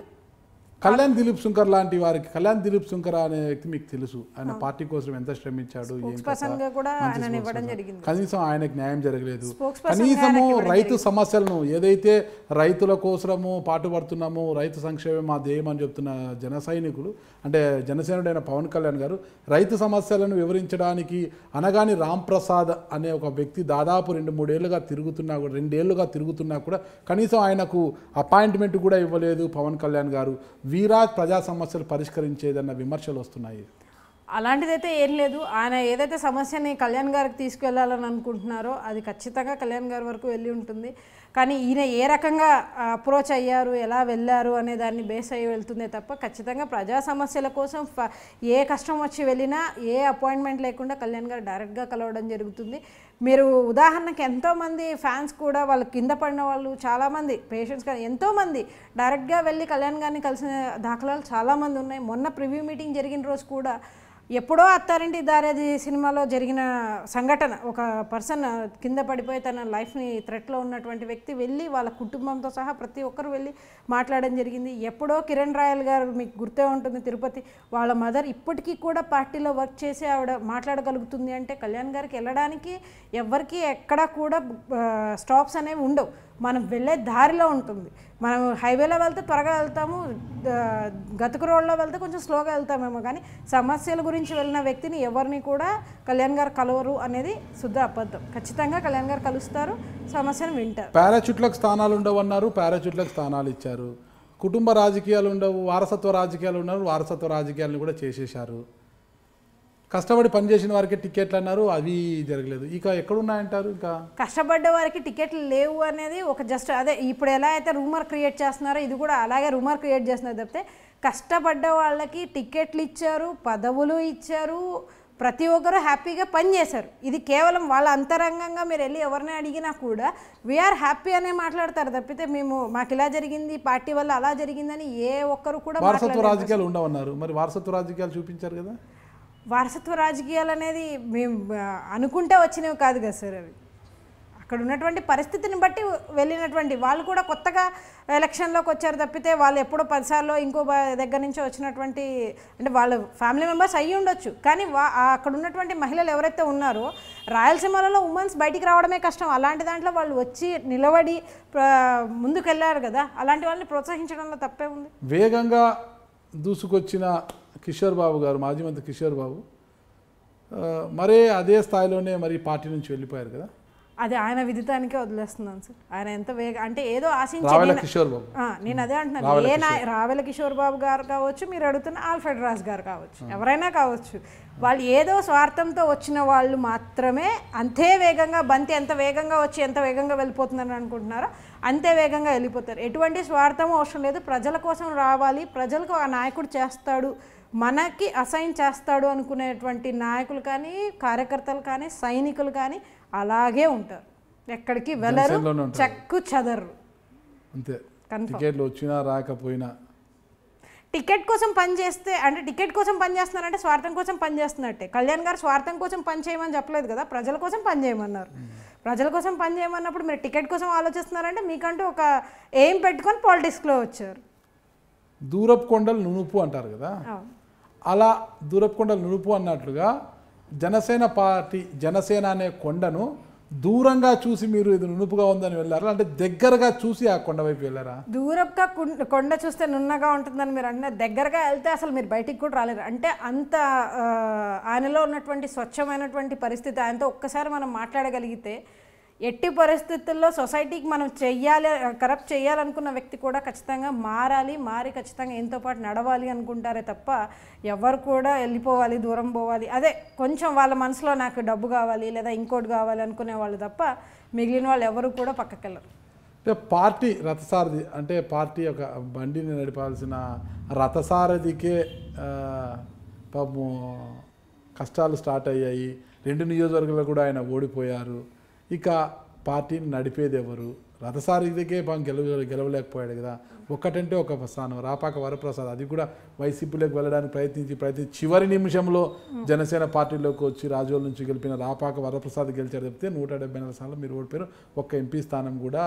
కళ్యాణ్ దిలీప్ శుంకర్ లాంటి వారికి కళ్యాణ్ దిలీప్ శుంకర్ అనే వ్యక్తి మీకు తెలుసు. ఆయన పార్టీ కోసం ఎంత శ్రమించాడు కనీసం ఆయనకు న్యాయం జరగలేదు. కనీసము రైతు సమస్యలను ఏదైతే రైతుల కోసము పాటుపడుతున్నామో రైతు సంక్షేమం మా ధ్యేయం అని చెప్తున్న జన సైనికులు అంటే జనసేనుడైన పవన్ కళ్యాణ్ గారు రైతు సమస్యలను వివరించడానికి అనగాని రామ్ ప్రసాద్ అనే ఒక వ్యక్తి దాదాపు రెండు మూడేళ్ళుగా తిరుగుతున్నా కూడా రెండేళ్ళుగా తిరుగుతున్నా కూడా కనీసం ఆయనకు అపాయింట్మెంట్ కూడా ఇవ్వలేదు పవన్ కళ్యాణ్ గారు. వీరాజ్ ప్రజా సమస్యలు పరిష్కరించేదన్న విమర్శలు వస్తున్నాయి. అలాంటిదైతే ఏం లేదు. ఆయన ఏదైతే సమస్యని కళ్యాణ్ గారికి తీసుకెళ్ళాలని అనుకుంటున్నారో అది ఖచ్చితంగా కళ్యాణ్ గారి వరకు వెళ్ళి ఉంటుంది. కానీ ఈయన ఏ రకంగా అప్రోచ్ అయ్యారు ఎలా వెళ్ళారు అనే దాన్ని బేస్ అయ్యి వెళ్తుందే తప్ప ఖచ్చితంగా ప్రజా సమస్యల కోసం ఫ- ఏ కష్టం వచ్చి వెళ్ళినా ఏ అపాయింట్మెంట్ లేకుండా కళ్యాణ్ గారు డైరెక్ట్గా కలవడం జరుగుతుంది. మీరు ఉదాహరణకి ఎంతోమంది ఫ్యాన్స్ కూడా వాళ్ళు కింద పడిన వాళ్ళు చాలామంది పేషెంట్స్ కానీ ఎంతోమంది డైరెక్ట్గా వెళ్ళి కళ్యాణ్ గారిని కలిసిన దాఖలాలు చాలామంది ఉన్నాయి. మొన్న ప్రివ్యూ మీటింగ్ జరిగిన రోజు కూడా ఎప్పుడో అత్తారింటి దారేది సినిమాలో జరిగిన సంఘటన ఒక పర్సన్ కింద పడిపోయి తన లైఫ్ని థ్రెట్లో ఉన్నటువంటి వ్యక్తి వెళ్ళి వాళ్ళ కుటుంబంతో సహా ప్రతి ఒక్కరు వెళ్ళి మాట్లాడడం జరిగింది. ఎప్పుడో కిరణ్ రాయల్ గారు మీకు గుర్తే ఉంటుంది తిరుపతి వాళ్ళ మదర్ ఇప్పటికీ కూడా పార్టీలో వర్క్ చేసి ఆవిడ మాట్లాడగలుగుతుంది అంటే కళ్యాణ్ గారికి వెళ్ళడానికి ఎవరికి ఎక్కడా కూడా స్టాప్స్ అనేవి ఉండవు. మనం వెళ్ళే దారిలో ఉంటుంది. మనం హైవేలో వెళ్తే త్వరగా వెళ్తాము గతుకు రోడ్లో వెళ్తే కొంచెం స్లోగా వెళ్తామేమో కానీ సమస్యల గురించి వెళ్ళిన వ్యక్తిని ఎవరిని కూడా కళ్యాణ్ గారు కలవరు అనేది శుద్ధ అబద్ధం. ఖచ్చితంగా కళ్యాణ్ గారు కలుస్తారు సమస్యను వింటారు. పారాచూట్లకు స్థానాలు ఉండవన్నారు పారాచూట్లకు స్థానాలు ఇచ్చారు. కుటుంబ రాజకీయాలు ఉండవు వారసత్వ రాజకీయాలు ఉన్నారు వారసత్వ రాజకీయాలను కూడా చేసేశారు. కష్టపడి పనిచేసిన వారికి టికెట్లు అన్నారు అవి జరగలేదు. ఇక ఎక్కడున్నాయంటారు ఇంకా? కష్టపడ్డ వారికి టికెట్లు లేవు అనేది ఒక జస్ట్ అదే ఇప్పుడు ఎలా అయితే రూమర్ క్రియేట్ చేస్తున్నారో ఇది కూడా అలాగే రూమర్ క్రియేట్ చేస్తున్నారు తప్పితే కష్టపడ్డ వాళ్ళకి టికెట్లు ఇచ్చారు పదవులు ఇచ్చారు ప్రతి ఒక్కరూ హ్యాపీగా పనిచేశారు. ఇది కేవలం వాళ్ళ అంతరంగంగా మీరు వెళ్ళి ఎవరిని అడిగినా కూడా వీఆర్ హ్యాపీ అనే మాట్లాడతారు తప్పితే మేము మాకు ఇలా జరిగింది పార్టీ వల్ల అలా జరిగిందని ఏ ఒక్కరు కూడా వారసత్వ. రాజకీయాలు ఉండవన్నారు. మరి వారసత్వ రాజకీయాలు చూపించారు కదా? వారసత్వ రాజకీయాలు అనేది మేము అనుకుంటే వచ్చినవి కాదు కదా సార్ అవి. అక్కడ ఉన్నటువంటి పరిస్థితిని బట్టి వెళ్ళినటువంటి వాళ్ళు కూడా కొత్తగా ఎలక్షన్లోకి వచ్చారు తప్పితే వాళ్ళు ఎప్పుడో పదిసార్లు ఇంకో దగ్గర నుంచి వచ్చినటువంటి అంటే వాళ్ళ ఫ్యామిలీ మెంబర్స్ అయ్యి ఉండొచ్చు. కానీ వా అక్కడ ఉన్నటువంటి మహిళలు ఎవరైతే ఉన్నారో రాయలసీమలలో ఉమెన్స్ బయటికి రావడమే కష్టం. అలాంటి దాంట్లో వాళ్ళు వచ్చి నిలబడి ముందుకెళ్ళారు కదా. అలాంటి వాళ్ళని ప్రోత్సహించడంలో తప్పే ఉంది. వేగంగా దూసుకొచ్చిన కిషోర్ బాబు గారు మాజీ మంత్రి కిషోర్ బాబు మరే అదే స్థాయిలోనే మరి పార్టీ నుంచి వెళ్ళిపోయారు కదా. అది ఆయన విదితానికే వదిలేస్తున్నాను సార్ ఆయన ఎంత వేగ అంటే ఏదో ఆశించే నేను- అదే అంటున్నాను. ఏ నాయ రావెల కిషోర్ బాబు గారు కావచ్చు మీరు అడుగుతున్న ఆల్ఫ్రెడ్ రాజ్ గారు కావచ్చు ఎవరైనా కావచ్చు వాళ్ళు ఏదో స్వార్థంతో వచ్చిన వాళ్ళు మాత్రమే అంతే వేగంగా బంతి ఎంత వేగంగా వచ్చి ఎంత వేగంగా వెళ్ళిపోతుందని అనుకుంటున్నారో అంతే వేగంగా వెళ్ళిపోతారు. ఎటువంటి స్వార్థం అవసరం లేదు. ప్రజల కోసం రావాలి. ప్రజలకు ఆ నాయకుడు చేస్తాడు. మనకి అసైన్ చేస్తాడు అనుకునేటువంటి నాయకులు కానీ కార్యకర్తలు కానీ సైనికులు కానీ అలాగే ఉంటారు. ఎక్కడికి వెళ్ళరు. చెక్కు చెదరు అంతే. టికెట్లు వచ్చినా రాకపోయినా. టికెట్ కోసం పని చేస్తే అంటే టికెట్ కోసం పని చేస్తున్నారంటే స్వార్థం కోసం పని చేస్తున్నట్టే. కళ్యాణ్ గారు స్వార్థం కోసం పని చేయమని చెప్పలేదు కదా ప్రజల కోసం పని చేయమన్నారు. ప్రజల కోసం పని చేయమన్నప్పుడు మీరు టికెట్ కోసం ఆలోచిస్తున్నారంటే మీకంటూ ఒక ఎయిమ్ పెట్టుకొని పాలిటిక్స్లో వచ్చారు. దూరపు కొండలు నునుపు అంటారు కదా. అలా దూరపు కొండలు నునుపు అన్నట్లుగా జనసేన పార్టీ జనసేన అనే కొండను దూరంగా చూసి మీరు ఇది నునుపుగా ఉందని వెళ్ళారా? అంటే దగ్గరగా చూసి ఆ కొండ వైపు వెళ్ళారా? దూరంగా కొండ చూస్తే నున్నగా ఉంటుందని మీరు అంటే దగ్గరగా వెళ్తే అసలు మీరు బయటికి కూడా రాలేరు. అంటే అంత ఆయనలో ఉన్నటువంటి స్వచ్ఛమైనటువంటి పరిస్థితి ఆయనతో ఒక్కసారి మనం మాట్లాడగలిగితే ఎట్టి పరిస్థితుల్లో సొసైటీకి మనం చెయ్యాలి కరప్ట్ చేయాలనుకున్న వ్యక్తి కూడా ఖచ్చితంగా మారాలి మారి ఖచ్చితంగా ఎంతో పాటు నడవాలి అనుకుంటారే తప్ప ఎవరు కూడా వెళ్ళిపోవాలి దూరం పోవాలి. అదే కొంచెం వాళ్ళ మనసులో నాకు డబ్బు కావాలి లేదా ఇంకోటి కావాలి అనుకునే వాళ్ళు తప్ప మిగిలిన వాళ్ళు ఎవరు కూడా పక్కకెళ్ళరు. అంటే పార్టీ రథసారథి అంటే పార్టీ యొక్క బండిని నడిపాల్సిన రథసారథికే ఆ, పాపం కష్టాలు స్టార్ట్ అయ్యాయి. రెండు నియోజకవర్గాల్లో కూడా ఆయన ఓడిపోయారు. ఇక పార్టీని నడిపేది ఎవరు రథసారథికే పాపం గెలవ గెలవలేకపోయాడు కదా. ఒక్కటంటే ఒక స్థానం. రాపాక వరప్రసాద్. అది కూడా వైసీపీలోకి వెళ్ళడానికి ప్రయత్నించి ప్రయత్ని చివరి నిమిషంలో జనసేన పార్టీలోకి వచ్చి రాజోల నుంచి గెలిపిన రాపాక వరప్రసాద్ గెలిచారు చెప్తే నూట డెబ్బై నాలుగు స్థానాలు మీరు ఓడిపోయారు. ఒక్క ఎంపీ స్థానం కూడా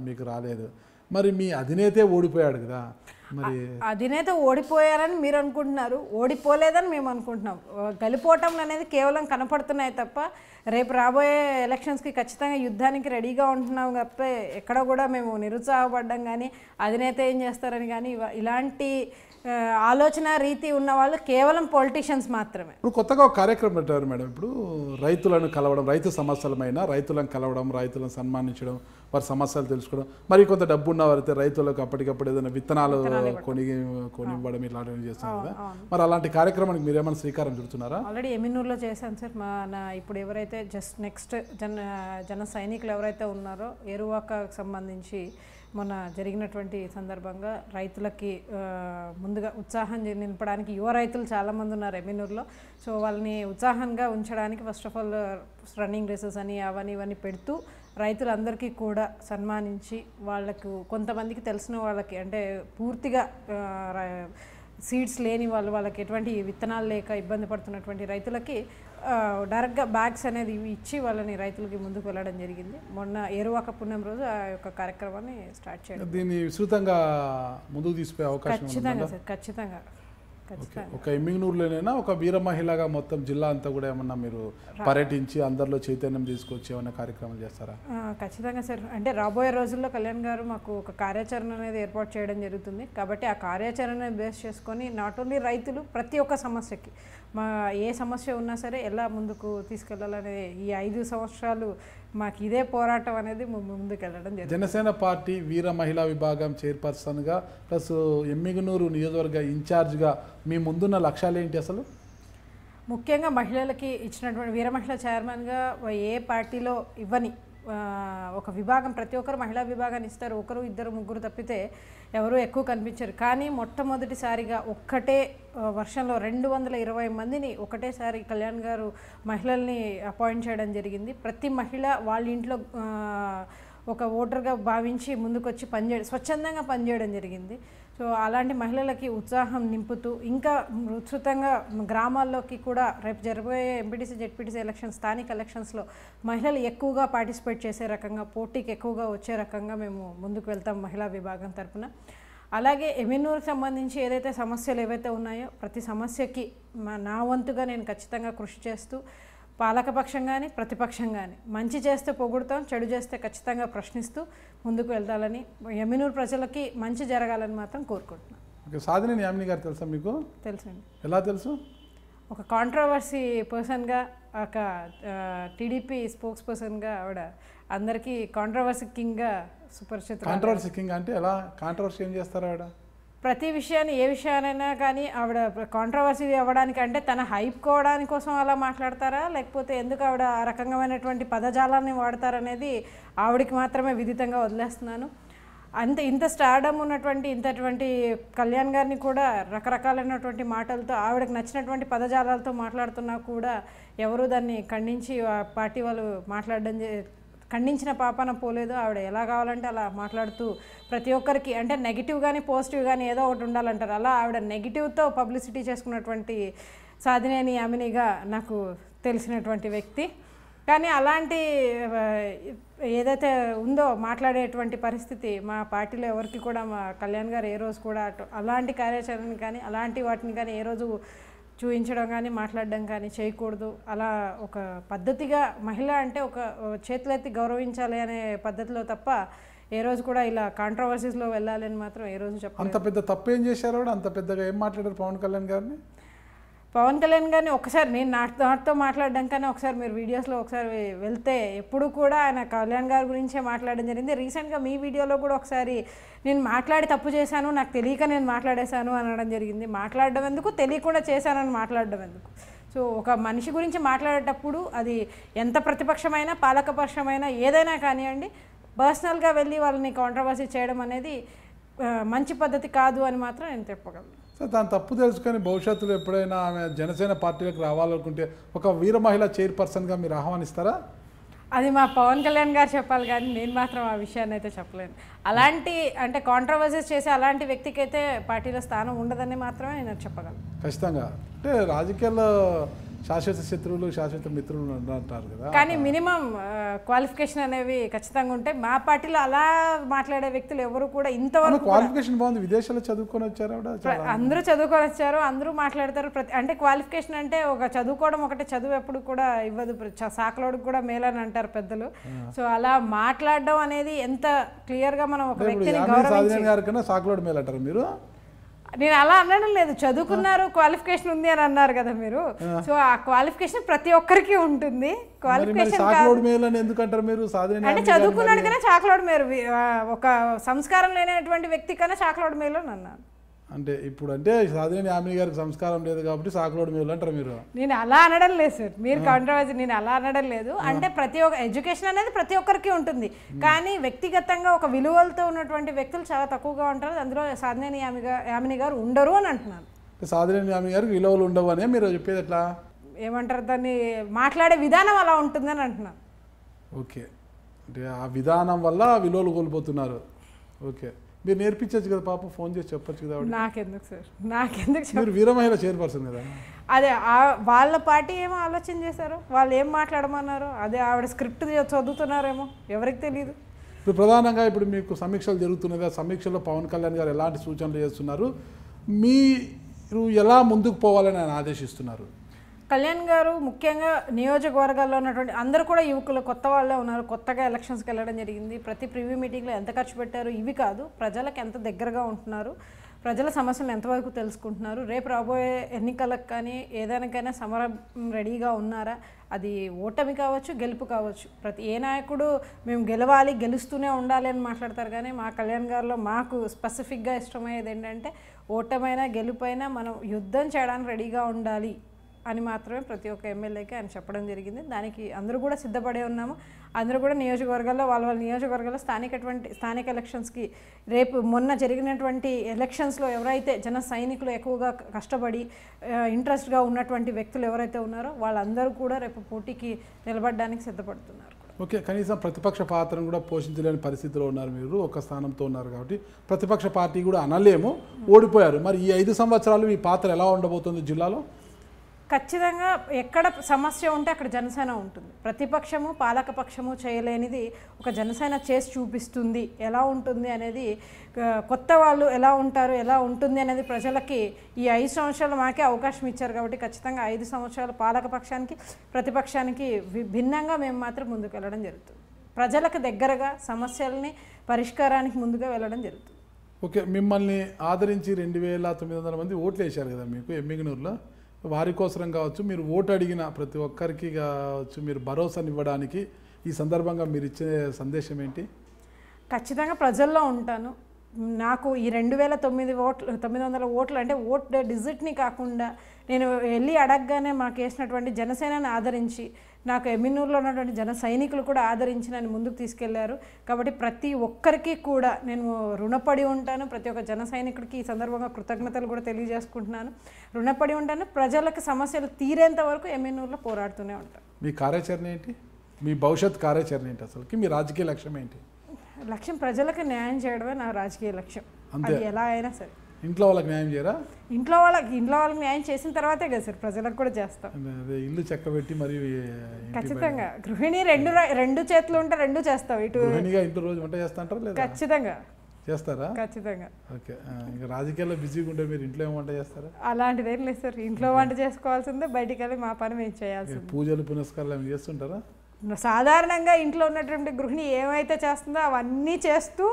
మీకు రాలేదు. మరి మీ అధినేతే ఓడిపోయాడు కదా. మరి అధినేత ఓడిపోయారని మీరు అనుకుంటున్నారు. ఓడిపోలేదని మేము అనుకుంటున్నాం. గలిపోవటం గెలిపోవటం అనేది కేవలం కనపడుతున్నాయి తప్ప రేపు రాబోయే ఎలక్షన్స్కి ఖచ్చితంగా యుద్ధానికి రెడీగా ఉంటున్నాం తప్ప ఎక్కడ కూడా మేము నిరుత్సాహపడ్డం కానీ అధినేత ఏం చేస్తారని కానీ ఇలాంటి ఆలోచన రీతి ఉన్న వాళ్ళు కేవలం పొలిటీషియన్స్ మాత్రమే. ఇప్పుడు కొత్తగా ఒక కార్యక్రమం పెట్టారు మేడం. ఇప్పుడు రైతులను కలవడం రైతు సమస్యలమైన రైతులను కలవడం రైతులను సన్మానించడం వారి సమస్యలు తెలుసుకోవడం మరి కొంత డబ్బు ఉన్న వారైతే రైతులకు అప్పటికప్పుడు ఏదైనా విత్తనాలు కొని కొనివ్వడం ఇలాంటివి చేస్తారు కదా. మరి అలాంటి కార్యక్రమానికి మీరేమైనా శ్రీకారం చుడుతున్నారా? ఆల్రెడీ ఎమినూర్లో చేశాను సార్. మా ఇప్పుడు ఎవరైతే జస్ట్ నెక్స్ట్ జన జన సైనికులు ఎవరైతే ఉన్నారో ఎరువాకకు సంబంధించి మొన్న జరిగినటువంటి సందర్భంగా రైతులకి ముందుగా ఉత్సాహం నింపడానికి యువ రైతులు చాలామంది ఉన్నారు ఎమినూర్లో సో వాళ్ళని ఉత్సాహంగా ఉంచడానికి first of all running races అని అవన్నీ ఇవన్నీ పెడుతూ రైతులందరికీ కూడా సన్మానించి వాళ్ళకు కొంతమందికి తెలిసిన వాళ్ళకి అంటే పూర్తిగా సీడ్స్ లేని వాళ్ళు వాళ్ళకి ఎటువంటి విత్తనాలు లేక ఇబ్బంది పడుతున్నటువంటి రైతులకి డైరెక్ట్గా బ్యాగ్స్ అనేది ఇవి ఇచ్చి వాళ్ళని రైతులకి ముందుకు వెళ్ళడం జరిగింది. మొన్న ఏరువాక పుణ్యం రోజు ఆ యొక్క కార్యక్రమాన్ని స్టార్ట్ చేయడం దీన్ని విస్తృతంగా ముందుకు తీసుకునే అవకాశం? ఖచ్చితంగా సార్ ఖచ్చితంగా. ఒక ఎమ్మింగ్నూరులోనైనా ఒక వీర మహిళగా మొత్తం జిల్లా అంతా కూడా ఏమన్నా మీరు పర్యటించి అందరిలో చైతన్యం తీసుకొచ్చి ఏమైనా కార్యక్రమాలు చేస్తారా? ఖచ్చితంగా సార్. అంటే రాబోయే రోజుల్లో కళ్యాణ్ గారు మాకు ఒక కార్యాచరణ అనేది ఏర్పాటు చేయడం జరుగుతుంది. కాబట్టి ఆ కార్యాచరణ బేస్ చేసుకొని నాట్ ఓన్లీ రైతులు ప్రతి ఒక్క సమస్యకి మా ఏ సమస్య ఉన్నా సరే ఎలా ముందుకు తీసుకెళ్ళాలనే ఈ ఐదు సంవత్సరాలు మాకు ఇదే పోరాటం అనేది ము- ముందుకు వెళ్ళడం జరుగుతుంది జనసేన పార్టీ వీర మహిళా విభాగం చైర్పర్సన్గా ప్లస్ ఎమ్మిగనూరు నియోజకవర్గ ఇన్ఛార్జ్గా మీ ముందున్న లక్ష్యాలు ఏంటి అసలు? ముఖ్యంగా మహిళలకి ఇచ్చినటువంటి వీర మహిళ చైర్మన్గా ఏ పార్టీలో ఇవ్వని ఒక విభాగం ప్రతి ఒక్కరు మహిళా విభాగాన్ని ఇస్తారు. ఒకరు ఇద్దరు ముగ్గురు తప్పితే ఎవరు ఎక్కువ కనిపించరు. కానీ మొట్టమొదటిసారిగా ఒక్కటే వర్షంలో రెండు వందల ఇరవై మందిని ఒకటేసారి కళ్యాణ్ గారు మహిళల్ని అపాయింట్ చేయడం జరిగింది. ప్రతి మహిళ వాళ్ళ ఇంట్లో ఒక ఓటర్గా భావించి ముందుకొచ్చి పనిచేయడం స్వచ్ఛందంగా పనిచేయడం జరిగింది. సో అలాంటి మహిళలకి ఉత్సాహం నింపుతూ ఇంకా ఉత్సృతంగా గ్రామాల్లోకి కూడా రేపు జరగబోయే ఎంపీటీసీ జెడ్పీటీసీ ఎలక్షన్ స్థానిక ఎలక్షన్స్లో మహిళలు ఎక్కువగా పార్టిసిపేట్ చేసే రకంగా పోటీకి ఎక్కువగా వచ్చే రకంగా మేము ముందుకు వెళ్తాం మహిళా విభాగం తరపున. అలాగే ఎమ్మెన్యూర్కి సంబంధించి ఏదైతే సమస్యలు ఏవైతే ఉన్నాయో ప్రతి సమస్యకి మా- నా వంతుగా నేను ఖచ్చితంగా కృషి చేస్తూ పాలకపక్షం కానీ ప్రతిపక్షం కానీ మంచి చేస్తే పొగుడుతాం చెడు చేస్తే ఖచ్చితంగా ప్రశ్నిస్తూ ముందుకు వెళ్తాలని ఎమినూరు ప్రజలకి మంచి జరగాలని మాత్రం కోరుకుంటున్నాను ఓకే సాధినేని యామిని గారు తెలుసా మీకు? తెలుసండి. ఎలా తెలుసు? ఒక కాంట్రవర్సీ పర్సన్గా ఒక టీడీపీ స్పోక్స్ పర్సన్గా ఆవిడ అందరికీ కాంట్రవర్సీ కింగ్గా సుపరిచిత కాంట్రవర్సీ కింగ్ అంటే ఎలా? కాంట్రవర్సీ ఏం చేస్తారు ఆవిడ? ప్రతి విషయాన్ని ఏ విషయానైనా కానీ ఆవిడ కాంట్రవర్సీ అవ్వడానికి అంటే తన హైప్ కోవడానికి కోసం అలా మాట్లాడతారా? లేకపోతే ఎందుకు ఆవిడ ఆ రకమైనటువంటి పదజాలాన్ని వాడతారనేది ఆవిడకి మాత్రమే విదితంగా వదిలేస్తున్నాను. అంత ఇంత స్టార్డమ్ ఉన్నటువంటి ఇంతటువంటి కళ్యాణ్ గారిని కూడా రకరకాలైనటువంటి మాటలతో ఆవిడకి నచ్చినటువంటి పదజాలాలతో మాట్లాడుతున్నా కూడా ఎవరు దాన్ని ఖండించి పార్టీ వాళ్ళు మాట్లాడడం ఖండించిన పాపన పోలేదు. ఆవిడ ఎలా కావాలంటే అలా మాట్లాడుతూ ప్రతి ఒక్కరికి అంటే నెగిటివ్ కానీ పాజిటివ్ కానీ ఏదో ఒకటి ఉండాలంటారు. అలా ఆవిడ నెగిటివ్తో పబ్లిసిటీ చేసుకున్నటువంటి సాధినేని యామినిగా నాకు తెలిసినటువంటి వ్యక్తి. కానీ అలాంటి ఏదైతే ఉందో మాట్లాడేటువంటి పరిస్థితి మా పార్టీలో ఎవరికి కూడా మా కళ్యాణ్ గారు ఏ రోజు కూడా అటు అలాంటి కార్యాచరణ కానీ అలాంటి వాటిని కానీ ఏ రోజు చూపించడం కానీ మాట్లాడడం కానీ చేయకూడదు. అలా ఒక పద్ధతిగా మహిళ అంటే ఒక చేతులెత్తి గౌరవించాలి అనే పద్ధతిలో తప్ప ఏ రోజు కూడా ఇలా కాంట్రవర్సీస్లో వెళ్ళాలని మాత్రం ఏ రోజు చెప్పలేదు. అంత పెద్ద తప్పు ఏం చేశారు అంత పెద్దగా ఏం మాట్లాడారు పవన్ కళ్యాణ్ గారిని? పవన్ కళ్యాణ్ గారిని ఒకసారి నేను నాతో నాటితో మాట్లాడడం కానీ ఒకసారి మీరు వీడియోస్లో ఒకసారి వెళ్తే ఎప్పుడు కూడా ఆయన కళ్యాణ్ గారి గురించే మాట్లాడడం జరిగింది. రీసెంట్గా మీ వీడియోలో కూడా ఒకసారి నేను మాట్లాడి తప్పు చేశాను నాకు తెలియక నేను మాట్లాడేశాను అనడం జరిగింది. మాట్లాడడం ఎందుకు? తెలియకుండా చేశానని మాట్లాడడం ఎందుకు? సో ఒక మనిషి గురించి మాట్లాడేటప్పుడు అది ఎంత ప్రతిపక్షమైనా పాలకపక్షమైనా ఏదైనా కానివ్వండి పర్సనల్గా వెళ్ళి వాళ్ళని కాంట్రవర్సీ చేయడం అనేది మంచి పద్ధతి కాదు అని మాత్రం నేను చెప్పగలను. సో దాని తప్పు తెలుసుకొని భవిష్యత్తులో ఎప్పుడైనా ఆమె జనసేన పార్టీలోకి రావాలనుకుంటే ఒక వీర మహిళ చైర్పర్సన్గా మీరు ఆహ్వానిస్తారా? అది మా పవన్ కళ్యాణ్ గారు చెప్పాలి కానీ నేను మాత్రం ఆ విషయాన్ని అయితే చెప్పలేను. అలాంటి అంటే కాంట్రవర్సీస్ చేసే అలాంటి వ్యక్తికి అయితే పార్టీలో స్థానం ఉండదని మాత్రమే నేను చెప్పగలను. ఖచ్చితంగా. అంటే రాజకీయాల్లో శాశ్వత శత్రువులు శాశ్వత మిత్రులు అంటారు కదా. కానీ మినిమం క్వాలిఫికేషన్ అనేవి ఖచ్చితంగా ఉంటాయి మా పార్టీలో అలా మాట్లాడే వ్యక్తులు ఎవరు కూడా ఇంతవరకు క్వాలిఫికేషన్ బాగుంది. విదేశాల్లో చదువుకొని వచ్చారు అందరూ చదువుకొని వచ్చారు అందరూ మాట్లాడతారు. ప్రతి అంటే క్వాలిఫికేషన్ అంటే ఒక చదువుకోవడం ఒకటే చదువు ఎప్పుడు కూడా ఇవ్వదు. సాకలోడికి కూడా మేలని అంటారు పెద్దలు. సో అలా మాట్లాడడం అనేది ఎంత క్లియర్గా మనం ఒక వ్యక్తిని గౌరవించి సాకులోడు మీరు? నేను అలా అనడం లేదు. చదువుకున్నారు క్వాలిఫికేషన్ ఉంది అని అన్నారు కదా మీరు. సో ఆ క్వాలిఫికేషన్ ప్రతి ఒక్కరికి ఉంటుంది. క్వాలిఫికేషన్ సాకులోడు మేలు అని ఎందుకు అంటారు మీరు? అంటే చదువుకున్నాడు కన్నా చాకలోడు మేరు ఒక సంస్కారం లేనటువంటి వ్యక్తి కన్నా చాకలోడు మేలు అని అన్నాను. అంటే ఇప్పుడు అంటే సాధినేని యామిని గారికి సంస్కారం లేదు కాబట్టి సాకులోడు మేలు అంటారు మీరు. నేను అలా అనడం లేదు సార్. మీరు కాంట్రవర్సీ నేను అలా అనడం లేదు. అంటే ప్రతి ఒక్క ఎడ్యుకేషన్ అనేది ప్రతి ఒక్కరికి ఉంటుంది. కానీ వ్యక్తిగతంగా ఒక విలువలతో ఉన్నటువంటి వ్యక్తులు చాలా తక్కువగా ఉంటారు. అందులో సాధనేని యామిగా యామిని గారు ఉండరు అని అంటున్నాను అంటే సాధినేని యామిని గారికి విలువలు ఉండవు అనే మీరు చెప్పేది ఎట్లా? ఏమంటారు? దాన్ని మాట్లాడే విధానం అలా ఉంటుందని అంటున్నాను ఓకే. అంటే ఆ విధానం వల్ల విలువలు కోల్పోతున్నారు. ఓకే. మీరు నేర్పించచ్చు కదా పాప ఫోన్ చేసి చెప్పొచ్చు కదా. నాకెందుకు సార్? నాకెందుకు మీరు వీర మహిళ చైర్పర్సన్ కదా. అదే వాళ్ళ పార్టీ ఏమో ఆలోచన చేశారు? వాళ్ళు ఏం మాట్లాడమన్నారు? అదే ఆవిడ స్క్రిప్ట్ చదువుతున్నారేమో? ఎవరికి తెలియదు ఇప్పుడు ప్రధానంగా ఇప్పుడు మీకు సమీక్షలు జరుగుతున్నది ఆ సమీక్షలో పవన్ కళ్యాణ్ గారు ఎలాంటి సూచనలు చేస్తున్నారు? మీరు ఎలా ముందుకు పోవాలని ఆయన ఆదేశిస్తున్నారు? కళ్యాణ్ గారు ముఖ్యంగా నియోజకవర్గాల్లో ఉన్నటువంటి అందరూ కూడా యువకులు కొత్త వాళ్ళే ఉన్నారు. కొత్తగా ఎలక్షన్స్కి వెళ్ళడం జరిగింది. ప్రతి ప్రివ్యూ మీటింగ్లో ఎంత ఖర్చు పెట్టారు? ఇవి కాదు. ప్రజలకు ఎంత దగ్గరగా ఉంటున్నారు? ప్రజల సమస్యలు ఎంతవరకు తెలుసుకుంటున్నారు? రేపు రాబోయే ఎన్నికలకు కానీ ఏదానికైనా సమరం రెడీగా ఉన్నారా? అది ఓటమి కావచ్చు గెలుపు కావచ్చు. ప్రతి ఏ నాయకుడు మేము గెలవాలి గెలుస్తూనే ఉండాలి అని మాట్లాడతారు. కానీ మా కళ్యాణ్ గారిలో మాకు స్పెసిఫిక్గా ఇష్టమయ్యేది ఏంటంటే ఓటమైనా గెలుపైనా మనం యుద్ధం చేయడానికి రెడీగా ఉండాలి. అని మాత్రమే ప్రతి ఒక్క ఎమ్మెల్యేకి ఆయన చెప్పడం జరిగింది. దానికి అందరూ కూడా సిద్ధపడే ఉన్నాము. అందరూ కూడా నియోజకవర్గాల్లో వాళ్ళ వాళ్ళ నియోజకవర్గాల్లో స్థానికటువంటి స్థానిక ఎలక్షన్స్కి రేపు మొన్న జరిగినటువంటి ఎలక్షన్స్లో ఎవరైతే జన సైనికులు ఎక్కువగా కష్టపడి ఇంట్రెస్ట్గా ఉన్నటువంటి వ్యక్తులు ఎవరైతే ఉన్నారో వాళ్ళందరూ కూడా రేపు పోటీకి నిలబడడానికి సిద్ధపడుతున్నారు. ఓకే కనీసం ప్రతిపక్ష పాత్రను కూడా పోషించలేని పరిస్థితిలో ఉన్నారు మీరు ఒక స్థానంతో ఉన్నారు కాబట్టి. ప్రతిపక్ష పార్టీ కూడా అనలేము ఓడిపోయారు. మరి ఈ ఐదు సంవత్సరాలు ఈ పాత్ర ఎలా ఉండబోతుంది జిల్లాలో? ఖచ్చితంగా ఎక్కడ సమస్య ఉంటే అక్కడ జనసేన ఉంటుంది. ప్రతిపక్షము పాలకపక్షము చేయలేనిది ఒక జనసేన చేసి చూపిస్తుంది. ఎలా ఉంటుంది అనేది కొత్త వాళ్ళు ఎలా ఉంటారు ఎలా ఉంటుంది అనేది ప్రజలకి ఈ ఐదు సంవత్సరాలు మాకే అవకాశం ఇచ్చారు కాబట్టి ఖచ్చితంగా ఐదు సంవత్సరాలు పాలకపక్షానికి ప్రతిపక్షానికి వి- భిన్నంగా మేము మాత్రం ముందుకు వెళ్ళడం జరుగుతుంది. ప్రజలకు దగ్గరగా సమస్యల్ని పరిష్కారానికి ముందుగా వెళ్ళడం జరుగుతుంది. ఓకే మిమ్మల్ని ఆదరించి రెండు వేల తొమ్మిది వందల మంది ఓట్లు వేశారు కదా మీకు ఎమ్మిగనూరులో? వారి కోసరం కావచ్చు మీరు ఓటు అడిగిన ప్రతి ఒక్కరికి కావచ్చు మీరు భరోసానివ్వడానికి ఈ సందర్భంగా మీరు ఇచ్చే సందేశం ఏంటి? ఖచ్చితంగా ప్రజల్లో ఉంటాను. నాకు ఈ రెండు వేల తొమ్మిది ఓట్లు తొమ్మిది వందల ఓట్లు అంటే ఓట్ డిజిట్ని కాకుండా నేను వెళ్ళి అడగగానే మాకు వేసినటువంటి జనసేనని ఆదరించి నాకు ఎమ్మినూరులో ఉన్నటువంటి జన సైనికులు కూడా ఆదరించి నన్ను ముందుకు తీసుకెళ్ళారు. కాబట్టి ప్రతి ఒక్కరికి కూడా నేను రుణపడి ఉంటాను. ప్రతి ఒక్క జన సైనికుడికి ఈ సందర్భంగా కృతజ్ఞతలు కూడా తెలియజేసుకుంటున్నాను. రుణపడి ఉంటాను. ప్రజలకు సమస్యలు తీరేంత వరకు ఎమ్మినూరులో పోరాడుతూనే ఉంటాను. మీ కార్యాచరణ ఏంటి? మీ భవిష్యత్ కార్యాచరణ ఏంటి అసలుకి? మీ రాజకీయ లక్ష్యం ఏంటి? లక్ష్యం ప్రజలకు న్యాయం చేయడమే నా రాజకీయ లక్ష్యం. అది ఎలా అయినా సరే. ఇంట్లో వాళ్ళకి న్యాయం చేయరా? ఇంట్లో వాళ్ళకి ఇంట్లో వాళ్ళకి న్యాయం చేసిన తర్వాతే కదా సార్ ప్రజలకు కూడా చేస్తాం. అదే ఇల్లు చెక్కబెట్టి మరి ఇంటి ఖచ్చితంగా. గృహిణి రెండు రెండు చేతులు ఉంటే రెండు చేస్తాం ఇటు. గృహిణిగా ఇంట్లో రోజు వంట చేస్తా అంటారా లేదా? ఖచ్చితంగా. చేస్తారా? ఖచ్చితంగా. ఓకే ఇంకా రాజకీయాల్లో బిజీగా ఉంటే మీరు ఇంట్లో ఏం వంట చేస్తారా? అలాంటిది ఏం లేదు సార్ ఇంట్లో వంట చేసుకోవాల్సిందే బయటికి వెళ్ళి మా పని మేము చేయాల్సిందే. పూజలు పునస్కారాలు ఏమి చేస్తుంటారా? సాధారణంగా ఇంట్లో ఉన్నటువంటి గృహిణి ఏమైతే చేస్తుందో అవన్నీ చేస్తూ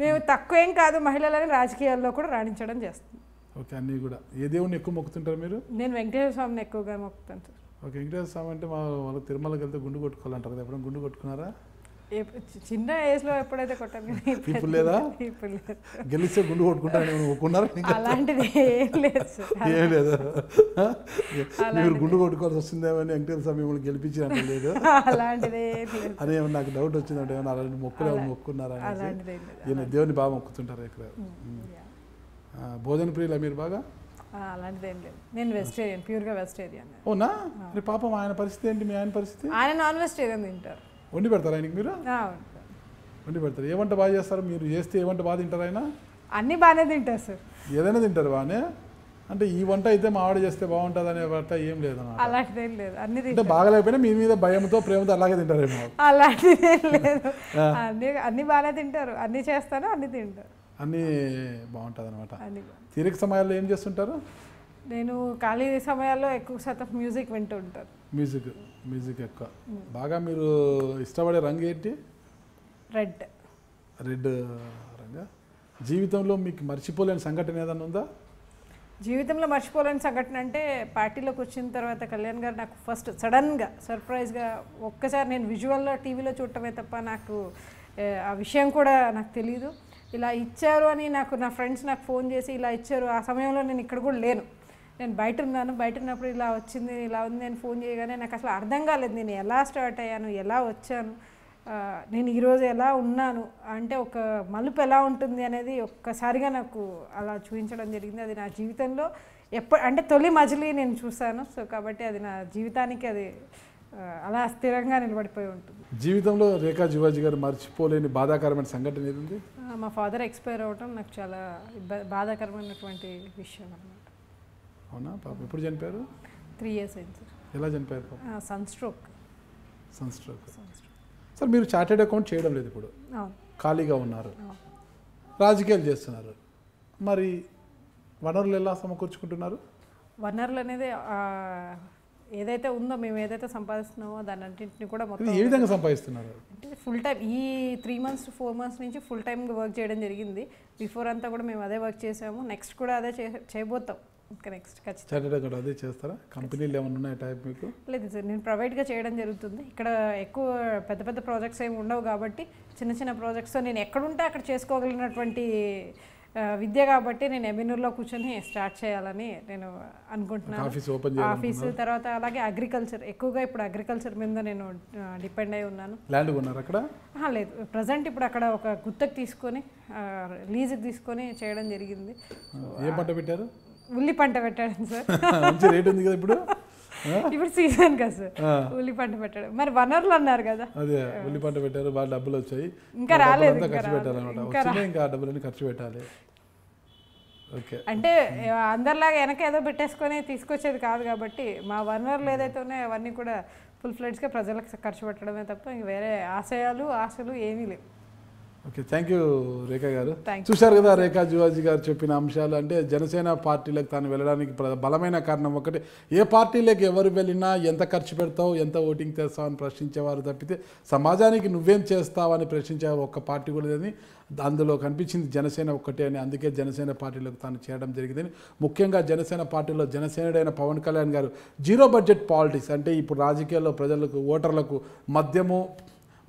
మేము తక్కువేం కాదు మహిళలని రాజకీయాల్లో కూడా రాణించడం చేస్తుంది. ఓకే అన్నీ కూడా. ఏ దేవుడిని ఎక్కువ మొక్కుతుంటారు మీరు? నేను వెంకటేశ్వర స్వామిని ఎక్కువగా మొక్కుతాను సార్. ఓకే వెంకటేశ్వర స్వామి అంటే మా వాళ్ళు తిరుమలకి వెళ్తే గుండు కొట్టుకోవాలంటారు కదా ఎప్పుడైనా గుండు కొట్టుకున్నారా? చిన్న ఏజ్లో ఎప్పుడైతే కొట్టాను లేదా? గెలిస్తే గుండు ఇంకా? అలాంటిది ఏం లేదు ఏం లేదు. మీరు గుండు కొట్టుకోవాల్సి వస్తుందేమని వెంకటేశ్వర స్వామి మిమ్మల్ని గెలిపించినట్టు లేదు. అలాంటిది అని ఏమన్నా నాకు డౌట్ వచ్చిందంటే ఏమన్నా అలాంటి మొక్కులు ఏమైనా మొక్కున్నారా ఈయన దేవుని బాగా మొక్కుతుంటారు ఇక్కడ. భోజన ప్రియులా మీరు బాగా? అలాంటిది లేదు. నేను వెజిటేరియన్ ప్యూర్గా వెజిటేరియన్. అవునా? పాపం ఆయన పరిస్థితి ఏంటి? మీ ఆయన పరిస్థితి? ఆయన నాన్ వెజిటేరియన్ తింటారు. వండి పెడతారా ఆయనకి మీరు. వండి పెడతారు? ఏ వంట బాగా చేస్తారు? మీరు చేస్తే ఏ వంట బాగా తింటారు ఆయన? అన్నీ బాగానే తింటారు సార్. ఏదైనా తింటారు బాగానే? అంటే ఈ వంట అయితే మా ఆవిడ చేస్తే బాగుంటుంది అనే వంట ఏం లేదన్నమాట. అలాంటిది లేదు. అన్ని అంటే బాగలేకపోయినా మీ మీద భయంతో ప్రేమతో అలాగే తింటారేమో అలాంటిది లేదు. అన్ని అన్ని బాగానే తింటారు. అన్ని చేస్తాను అన్ని తింటారు. అన్నీ బాగుంటుంది అనమాట తీరిక సమయాల్లో ఏం చేస్తుంటారు? నేను ఖాళీ సమయాల్లో ఎక్కువ శాతం మ్యూజిక్ వింటూ ఉంటాను. మ్యూజిక్ మ్యూజిక్ ఎక్కువ బాగా మీరు ఇష్టపడే రంగు ఏంటి? రెడ్. రెడ్ రంగా. జీవితంలో మీకు మర్చిపోలేని సంఘటన ఏదైనా ఉందా? జీవితంలో మర్చిపోలేని సంఘటన అంటే పార్టీలోకి వచ్చిన తర్వాత కళ్యాణ్ గారు నాకు ఫస్ట్ సడన్గా సర్ప్రైజ్గా ఒక్కసారి నేను విజువల్లో టీవీలో చూడటమే తప్ప నాకు ఆ విషయం కూడా నాకు తెలియదు ఇలా ఇచ్చారు అని నాకు నా ఫ్రెండ్స్ నాకు ఫోన్ చేసి ఇలా ఇచ్చారు ఆ సమయంలో నేను ఇక్కడ కూడా లేను. నేను బయట ఉన్నాను బయట ఉన్నప్పుడు ఇలా వచ్చింది ఇలా ఉంది నేను ఫోన్ చేయగానే నాకు అసలు అర్థం కాలేదు. నేను ఎలా స్టార్ట్ అయ్యాను ఎలా వచ్చాను నేను ఈరోజు ఎలా ఉన్నాను అంటే ఒక మలుపు ఎలా ఉంటుంది అనేది ఒక్కసారిగా నాకు అలా చూపించడం జరిగింది. అది నా జీవితంలో ఎప్పుడు అంటే తొలి మజిలీ నేను చూశాను. సో కాబట్టి అది నా జీవితానికి అది అలా స్థిరంగా నిలబడిపోయి ఉంటుంది. జీవితంలో రేఖా జీవాజీ గారు మర్చిపోలేని బాధాకరమైన సంఘటన ఏది ఉంది ఆ, మా ఫాదర్ ఎక్స్పైర్ అవ్వటం నాకు చాలా బాధాకరమైనటువంటి విషయం అనమాట అవునా? పాప ఎప్పుడు చనిపోయారు? త్రీ ఇయర్స్ అయింది సార్. ఎలా చనిపోయారు పాప? Sun stroke. Sun stroke. Sir మీరు చార్టెడ్ అకౌంట్ చేయడం లేదు ఇప్పుడు. ఖాళీగా ఉన్నారు. రాజకీయాలు చేస్తున్నారు. మరి వనరులు ఎలా సమకూర్చుకుంటున్నారు? వనరులు అనేది ఏదైతే ఉందో మేము ఏదైతే సంపాదిస్తున్నామో దాని అన్నింటిని కూడా మొత్తం ఏ విధంగా సంపాదిస్తున్నారు? అంటే ఫుల్ టైం ఈ త్రీ మంత్స్ ఫోర్ మంత్స్ నుంచి ఫుల్ టైమ్గా వర్క్ చేయడం జరిగింది. బిఫోర్ అంతా కూడా మేము అదే వర్క్ చేసాము. నెక్స్ట్ కూడా అదే చేయబోతాం. నెక్స్ట్ ఖచ్చితంగా. చార్టెడ్ అకౌంట్ అదే చేస్తారా? కంపెనీలు ఏమైనా ఉన్నాయి టైప్ మీకు? లేదు సార్ నేను ప్రైవేట్గా చేయడం జరుగుతుంది. ఇక్కడ ఎక్కువ పెద్ద పెద్ద ప్రాజెక్ట్స్ ఏమి ఉండవు కాబట్టి చిన్న చిన్న ప్రాజెక్ట్స్తో నేను ఎక్కడుంటే అక్కడ చేసుకోగలిగినటువంటి విద్య కాబట్టి నేను ఎబినూర్లో కూర్చొని స్టార్ట్ చేయాలని నేను అనుకుంటున్నాను. ఆఫీస్ ఓపెన్ ఆఫీస్ తర్వాత అలాగే అగ్రికల్చర్ ఎక్కువగా ఇప్పుడు అగ్రికల్చర్ మీద నేను డిపెండ్ అయి ఉన్నాను. ల్యాండ్ కొన్నారు అక్కడ? లేదు. ప్రజెంట్ ఇప్పుడు అక్కడ ఒక గుత్తకు తీసుకొని లీజుకి తీసుకొని చేయడం జరిగింది. ఏం పంట పెట్టారు? ఉల్లి పంట పెట్టాడు సార్. మంచి రేట్ ఉంది కదా ఇప్పుడు? ఇప్పుడు సీజన్ కదా సార్. ఉల్లి పంట పెట్టాడు. మరి వనరులు అన్నారు కదా. అదే ఉల్లి పంట పెట్టారు బాగా డబ్బులు వచ్చాయి. ఇంకా రాలేదు, ఖర్చు పెట్టాలన్నమాట ఇంకా డబ్బులన్నీ ఖర్చు పెట్టాలి. ఓకే. అంటే అందరిలాగా వెనక ఏదో పెట్టేసుకొని తీసుకొచ్చేది కాదు కాబట్టి మా వనరులు ఏదైతే ఉన్నాయో అవన్నీ కూడా ఫుల్ ఫ్లెడ్స్గా ప్రజలకు ఖర్చు పెట్టడమే తప్ప ఇంక వేరే ఆశయాలు ఆశలు ఏమీ లేవు. ఓకే థ్యాంక్ యూ రేఖా గారు. చూశారు కదా రేఖా జువాజీ గారు చెప్పిన అంశాలు అంటే జనసేన పార్టీలకు తాను వెళ్ళడానికి ప్ర- బలమైన కారణం ఒకటి ఏ పార్టీలకు ఎవరు వెళ్ళినా ఎంత ఖర్చు పెడతావు ఎంత ఓటింగ్ చేస్తావు అని ప్రశ్నించేవారు తప్పితే సమాజానికి నువ్వేం చేస్తావు అని ప్రశ్నించేవారు ఒక్క పార్టీ కూడా లేదని అందులో కనిపించింది జనసేన ఒక్కటే అని. అందుకే జనసేన పార్టీలకు తాను చేయడం జరిగిందని. ముఖ్యంగా జనసేన పార్టీలో జనసేనుడైన పవన్ కళ్యాణ్ గారు జీరో బడ్జెట్ పాలిటిక్స్ అంటే ఇప్పుడు రాజకీయాల్లో ప్రజలకు ఓటర్లకు మద్యము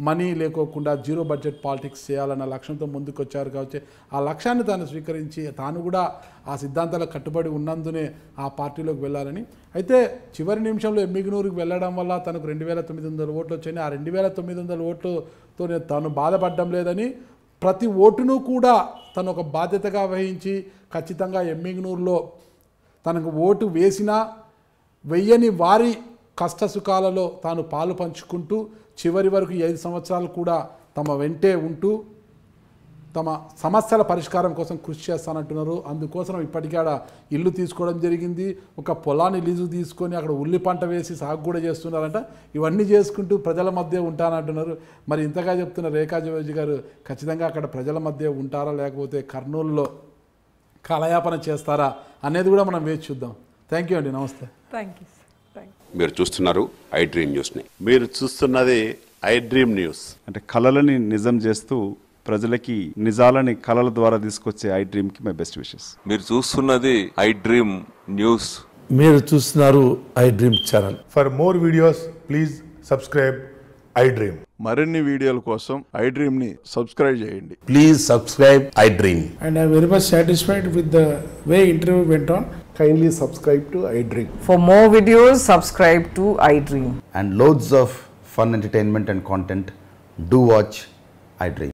మనీ లేకోకుండా జీరో బడ్జెట్ పాలిటిక్స్ చేయాలన్న లక్ష్యంతో ముందుకు వచ్చారు కావచ్చు ఆ లక్ష్యాన్ని తాను స్వీకరించి తాను కూడా ఆ సిద్ధాంతాలకు కట్టుబడి ఉన్నందునే ఆ పార్టీలోకి వెళ్ళాలని. అయితే చివరి నిమిషంలో ఎమ్మిగినూరుకి వెళ్ళడం వల్ల తనకు రెండు వేల తొమ్మిది వందల ఓట్లు వచ్చాయని ఆ రెండు వేల తొమ్మిది వందల ఓట్లతో తాను బాధపడడం లేదని ప్రతి ఓటును కూడా తను ఒక బాధ్యతగా వహించి ఖచ్చితంగా ఎమ్మిగినూరులో తనకు ఓటు వేసినా వెయ్యని వారి కష్ట సుఖాలలో తాను పాలు పంచుకుంటూ చివరి వరకు ఈ ఐదు సంవత్సరాలు కూడా తమ వెంటే ఉంటూ తమ సమస్యల పరిష్కారం కోసం కృషి చేస్తానంటున్నారు. అందుకోసం ఇప్పటికాడ ఇల్లు తీసుకోవడం జరిగింది. ఒక పొలాన్ని లీజు తీసుకొని అక్కడ ఉల్లి పంట వేసి సాగు కూడా చేస్తున్నారంట. ఇవన్నీ చేసుకుంటూ ప్రజల మధ్య ఉంటానంటున్నారు. మరి ఇంతగా చెప్తున్న రేఖా గారు ఖచ్చితంగా అక్కడ ప్రజల మధ్య ఉంటారా? లేకపోతే కర్నూలులో కాలయాపన చేస్తారా? అనేది కూడా మనం వేచి చూద్దాం. థ్యాంక్ యూ అండి. నమస్తే. థ్యాంక్ యూ మీరు చూస్తున్నారు ఐ డ్రీమ్ న్యూస్ని. మీరు చూస్తున్నది ఐ డ్రీమ్ న్యూస్. అంటే కళలని నిజం చేస్తూ ప్రజలకి నిజాలని కళల ద్వారా తీసుకొచ్చే ఐ డ్రీమ్కి మై బెస్ట్ విషెస్. మీరు చూస్తున్నది ఐ డ్రీమ్ న్యూస్. మీరు చూస్తున్నారు iDream channel. For more videos, please subscribe iDream. మరిన్ని వీడియోల కోసం ఐ డ్రీమ్ని సబ్స్క్రైబ్ చేయండి. Please subscribe I dream and I'm very much satisfied with the way interview went on. Kindly subscribe to iDream. For more videos, subscribe to iDream. and loads of fun entertainment and content, do watch iDream.